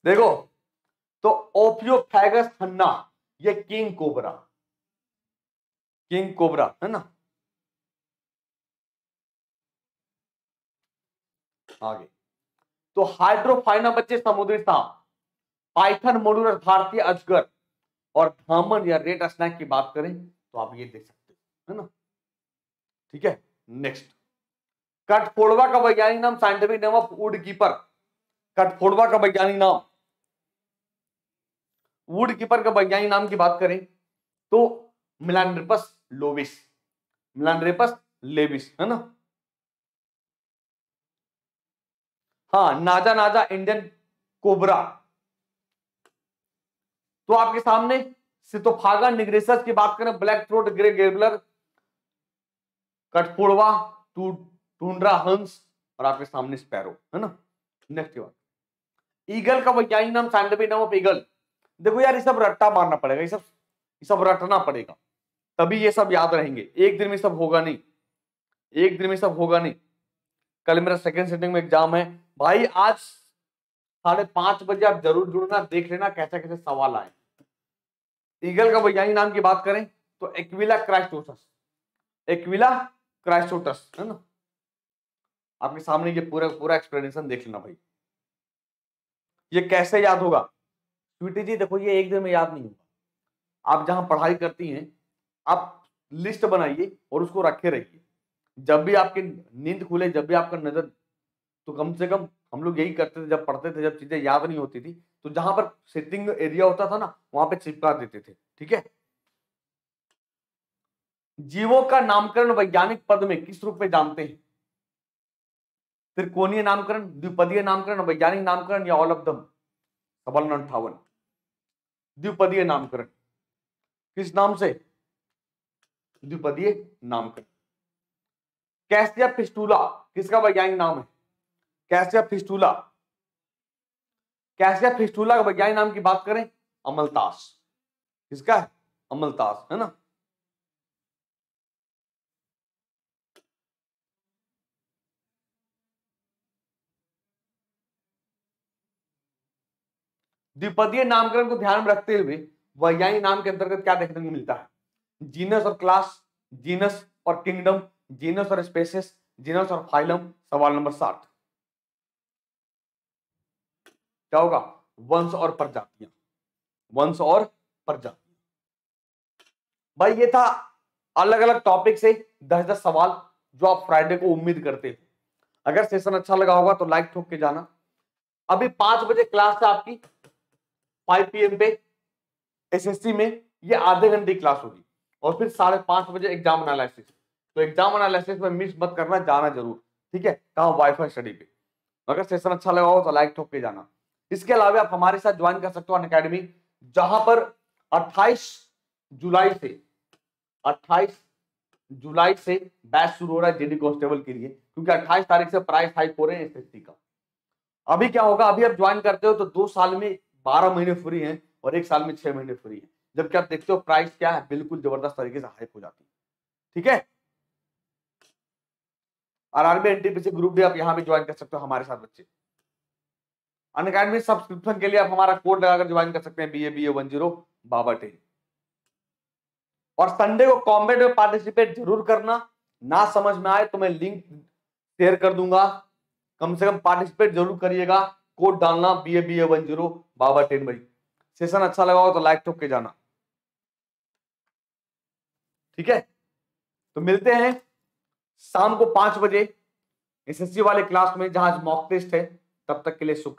देखो तो ओपियोफेगस हन्ना ये किंग कोबरा किंग कोबरा है ना? आगे। तो हाइड्रोफाइना बच्चे समुद्री सांप। पाइथन मोडुलर भारतीय अजगर। और धामन या रेड स्नैक की बात करें तो आप ये देख सकते हैं, है ना? ठीक है नेक्स्ट कटफोड़वा का वैज्ञानिक नाम scientific name of woodpecker कटफोड़वा का वैज्ञानिक नाम। वुड कीपर का वैज्ञानिक नाम की बात करें तो मिलानड्रिपस लोविस मिलानड्रिपस लेविस है ना हाँ नाजा नाजा इंडियन कोबरा तो आपके सामने सितोफागा निग्रेसस की बात करें ब्लैक थ्रोट ग्रे गेबलर कटफोड़वा टू टूंड्रा हंस और आपके सामने स्पैरो है ना? नेक्स्ट बात। ईगल का वैज्ञानिक नाम साइंटिफिक नाम ऑफ़ ईगल देखो यार, ये सब रट्टा मारना पड़ेगा, ये सब ये सब रटना पड़ेगा। तभी ये सब याद रहेंगे। एक दिन में सब होगा नहीं। एक दिन में सब होगा नहीं। कल मेरा सेकंड सेटिंग में एग्ज़ाम है। भाई, आज साढ़े पाँच बजे आप ज़रूर जुड़ना, देख लेना कैसे कैसे सवाल आए। ईगल का वैज्ञानिक नाम की बात करें तो एक्विला क्राइस्टोटस। एक्विला क्राइस्टोटस, है ना? आपके सामने ये पूरा पूरा एक्सप्लेनेशन देख लेना भाई। ये कैसे याद होगा? स्वीटी जी देखो, ये एक दिन में याद नहीं होगा। आप जहाँ पढ़ाई करती हैं, आप लिस्ट बनाइए और उसको रखे रहिए। जब भी आपकी नींद खुले, जब भी आपका नज़र तो कम से कम हम लोग यही करते थे, जब पढ़ते थे, जब चीज़ें याद नहीं होती थी तो जहाँ पर सिटिंग एरिया होता था ना, वहाँ पे चिपका देते थे, ठीक है? जीवों का नामकरण वैज्ञानिक पद में किस रूप में जानते हैं? त्रिकोणीय नामकरण, द्विपदीय नामकरण, वैज्ञानिक नामकरण या ऑल ऑफ़ दम सवाल अंठावन द्विपदीय नामकरण। किस नाम से? द्विपदीय नामकरण। कैसिया फिस्टूला, किसका वैज्ञानिक नाम है? Cassia fistula. कैसिया फिस्टूला का वैज्ञानिक नाम की बात करें, अमलतास। किसका है? अमलतास, है ना? द्विपदीय नामकरण को ध्यान में रखते हुए वैज्ञानिक नाम के अंतर्गत क्या देखने को मिलता है? जीनस और क्लास जीनस और किंगडम जीनस और स्पेसिस जीनस और फाइलम सवाल नंबर साठ। क्या होगा? वंश और प्रजातियाँ। वंश और प्रजातियाँ। भाई, ये था अलग अलग टॉपिक से दस दस सवाल जो आप फ्राइडे को उम्मीद करते थे अगर सेशन अच्छा लगा होगा तो लाइक ठोक के जाना। अभी पाँच बजे क्लास है आपकी। फाइव पीएम पे एसएससी में, ये आधे घंटे की क्लास होगी। और फिर साढ़े पाँच बजे एग्ज़ाम एनालिसिस तो एग्ज़ाम एनालिसिस में मिस मत करना, जाना ज़रूर। ठीक है? कहा वाईफाई स्टडी पे। अगर सेशन अच्छा लगा हो तो लाइक ठोक के जाना। इसके अलावा आप हमारे साथ ज्वाइन कर सकते हो अन अकेडमी जहाँ पर 28 जुलाई से 28 जुलाई से बैच शुरू हो रहा है जेडी कॉन्स्टेबल के लिए, क्योंकि 28 तारीख से प्राइस हाइक हो रहे हैं एसएससी का। अभी क्या होगा? अभी आप ज्वाइन करते हो तो दो साल में बारह महीने फ्री हैं और एक साल में छह महीने फ्री है। जबकि आप देखते हो प्राइस क्या है, बिल्कुल ज़बरदस्त तरीके से हाइक हो जाती है। ठीक है? आरआरबी एनटीपीसी ग्रुप भी आप यहाँ भी ज्वाइन कर सकते हो हमारे साथ बच्चे। अन सब्सक्रिप्शन के लिए आप हमारा कोड लगाकर ज्वाइन कर सकते हैं B A B A one zero Baba ten और संडे को कॉम्बेट में पार्टिसिपेट ज़रूर करना। ना समझ में आए तो मैं लिंक शेयर कर दूँगा। कम से कम पार्टिसिपेट ज़रूर करिएगा। कोड डालना B A B A one zero, Baba ten भाई सेशन अच्छा लगा हो तो लाइक ठोक के जाना। ठीक है? तो मिलते हैं शाम को पाँच बजे एसएससी वाले क्लास में जहाँ मॉक टेस्ट है, तब तक के लिए शुक्रिया।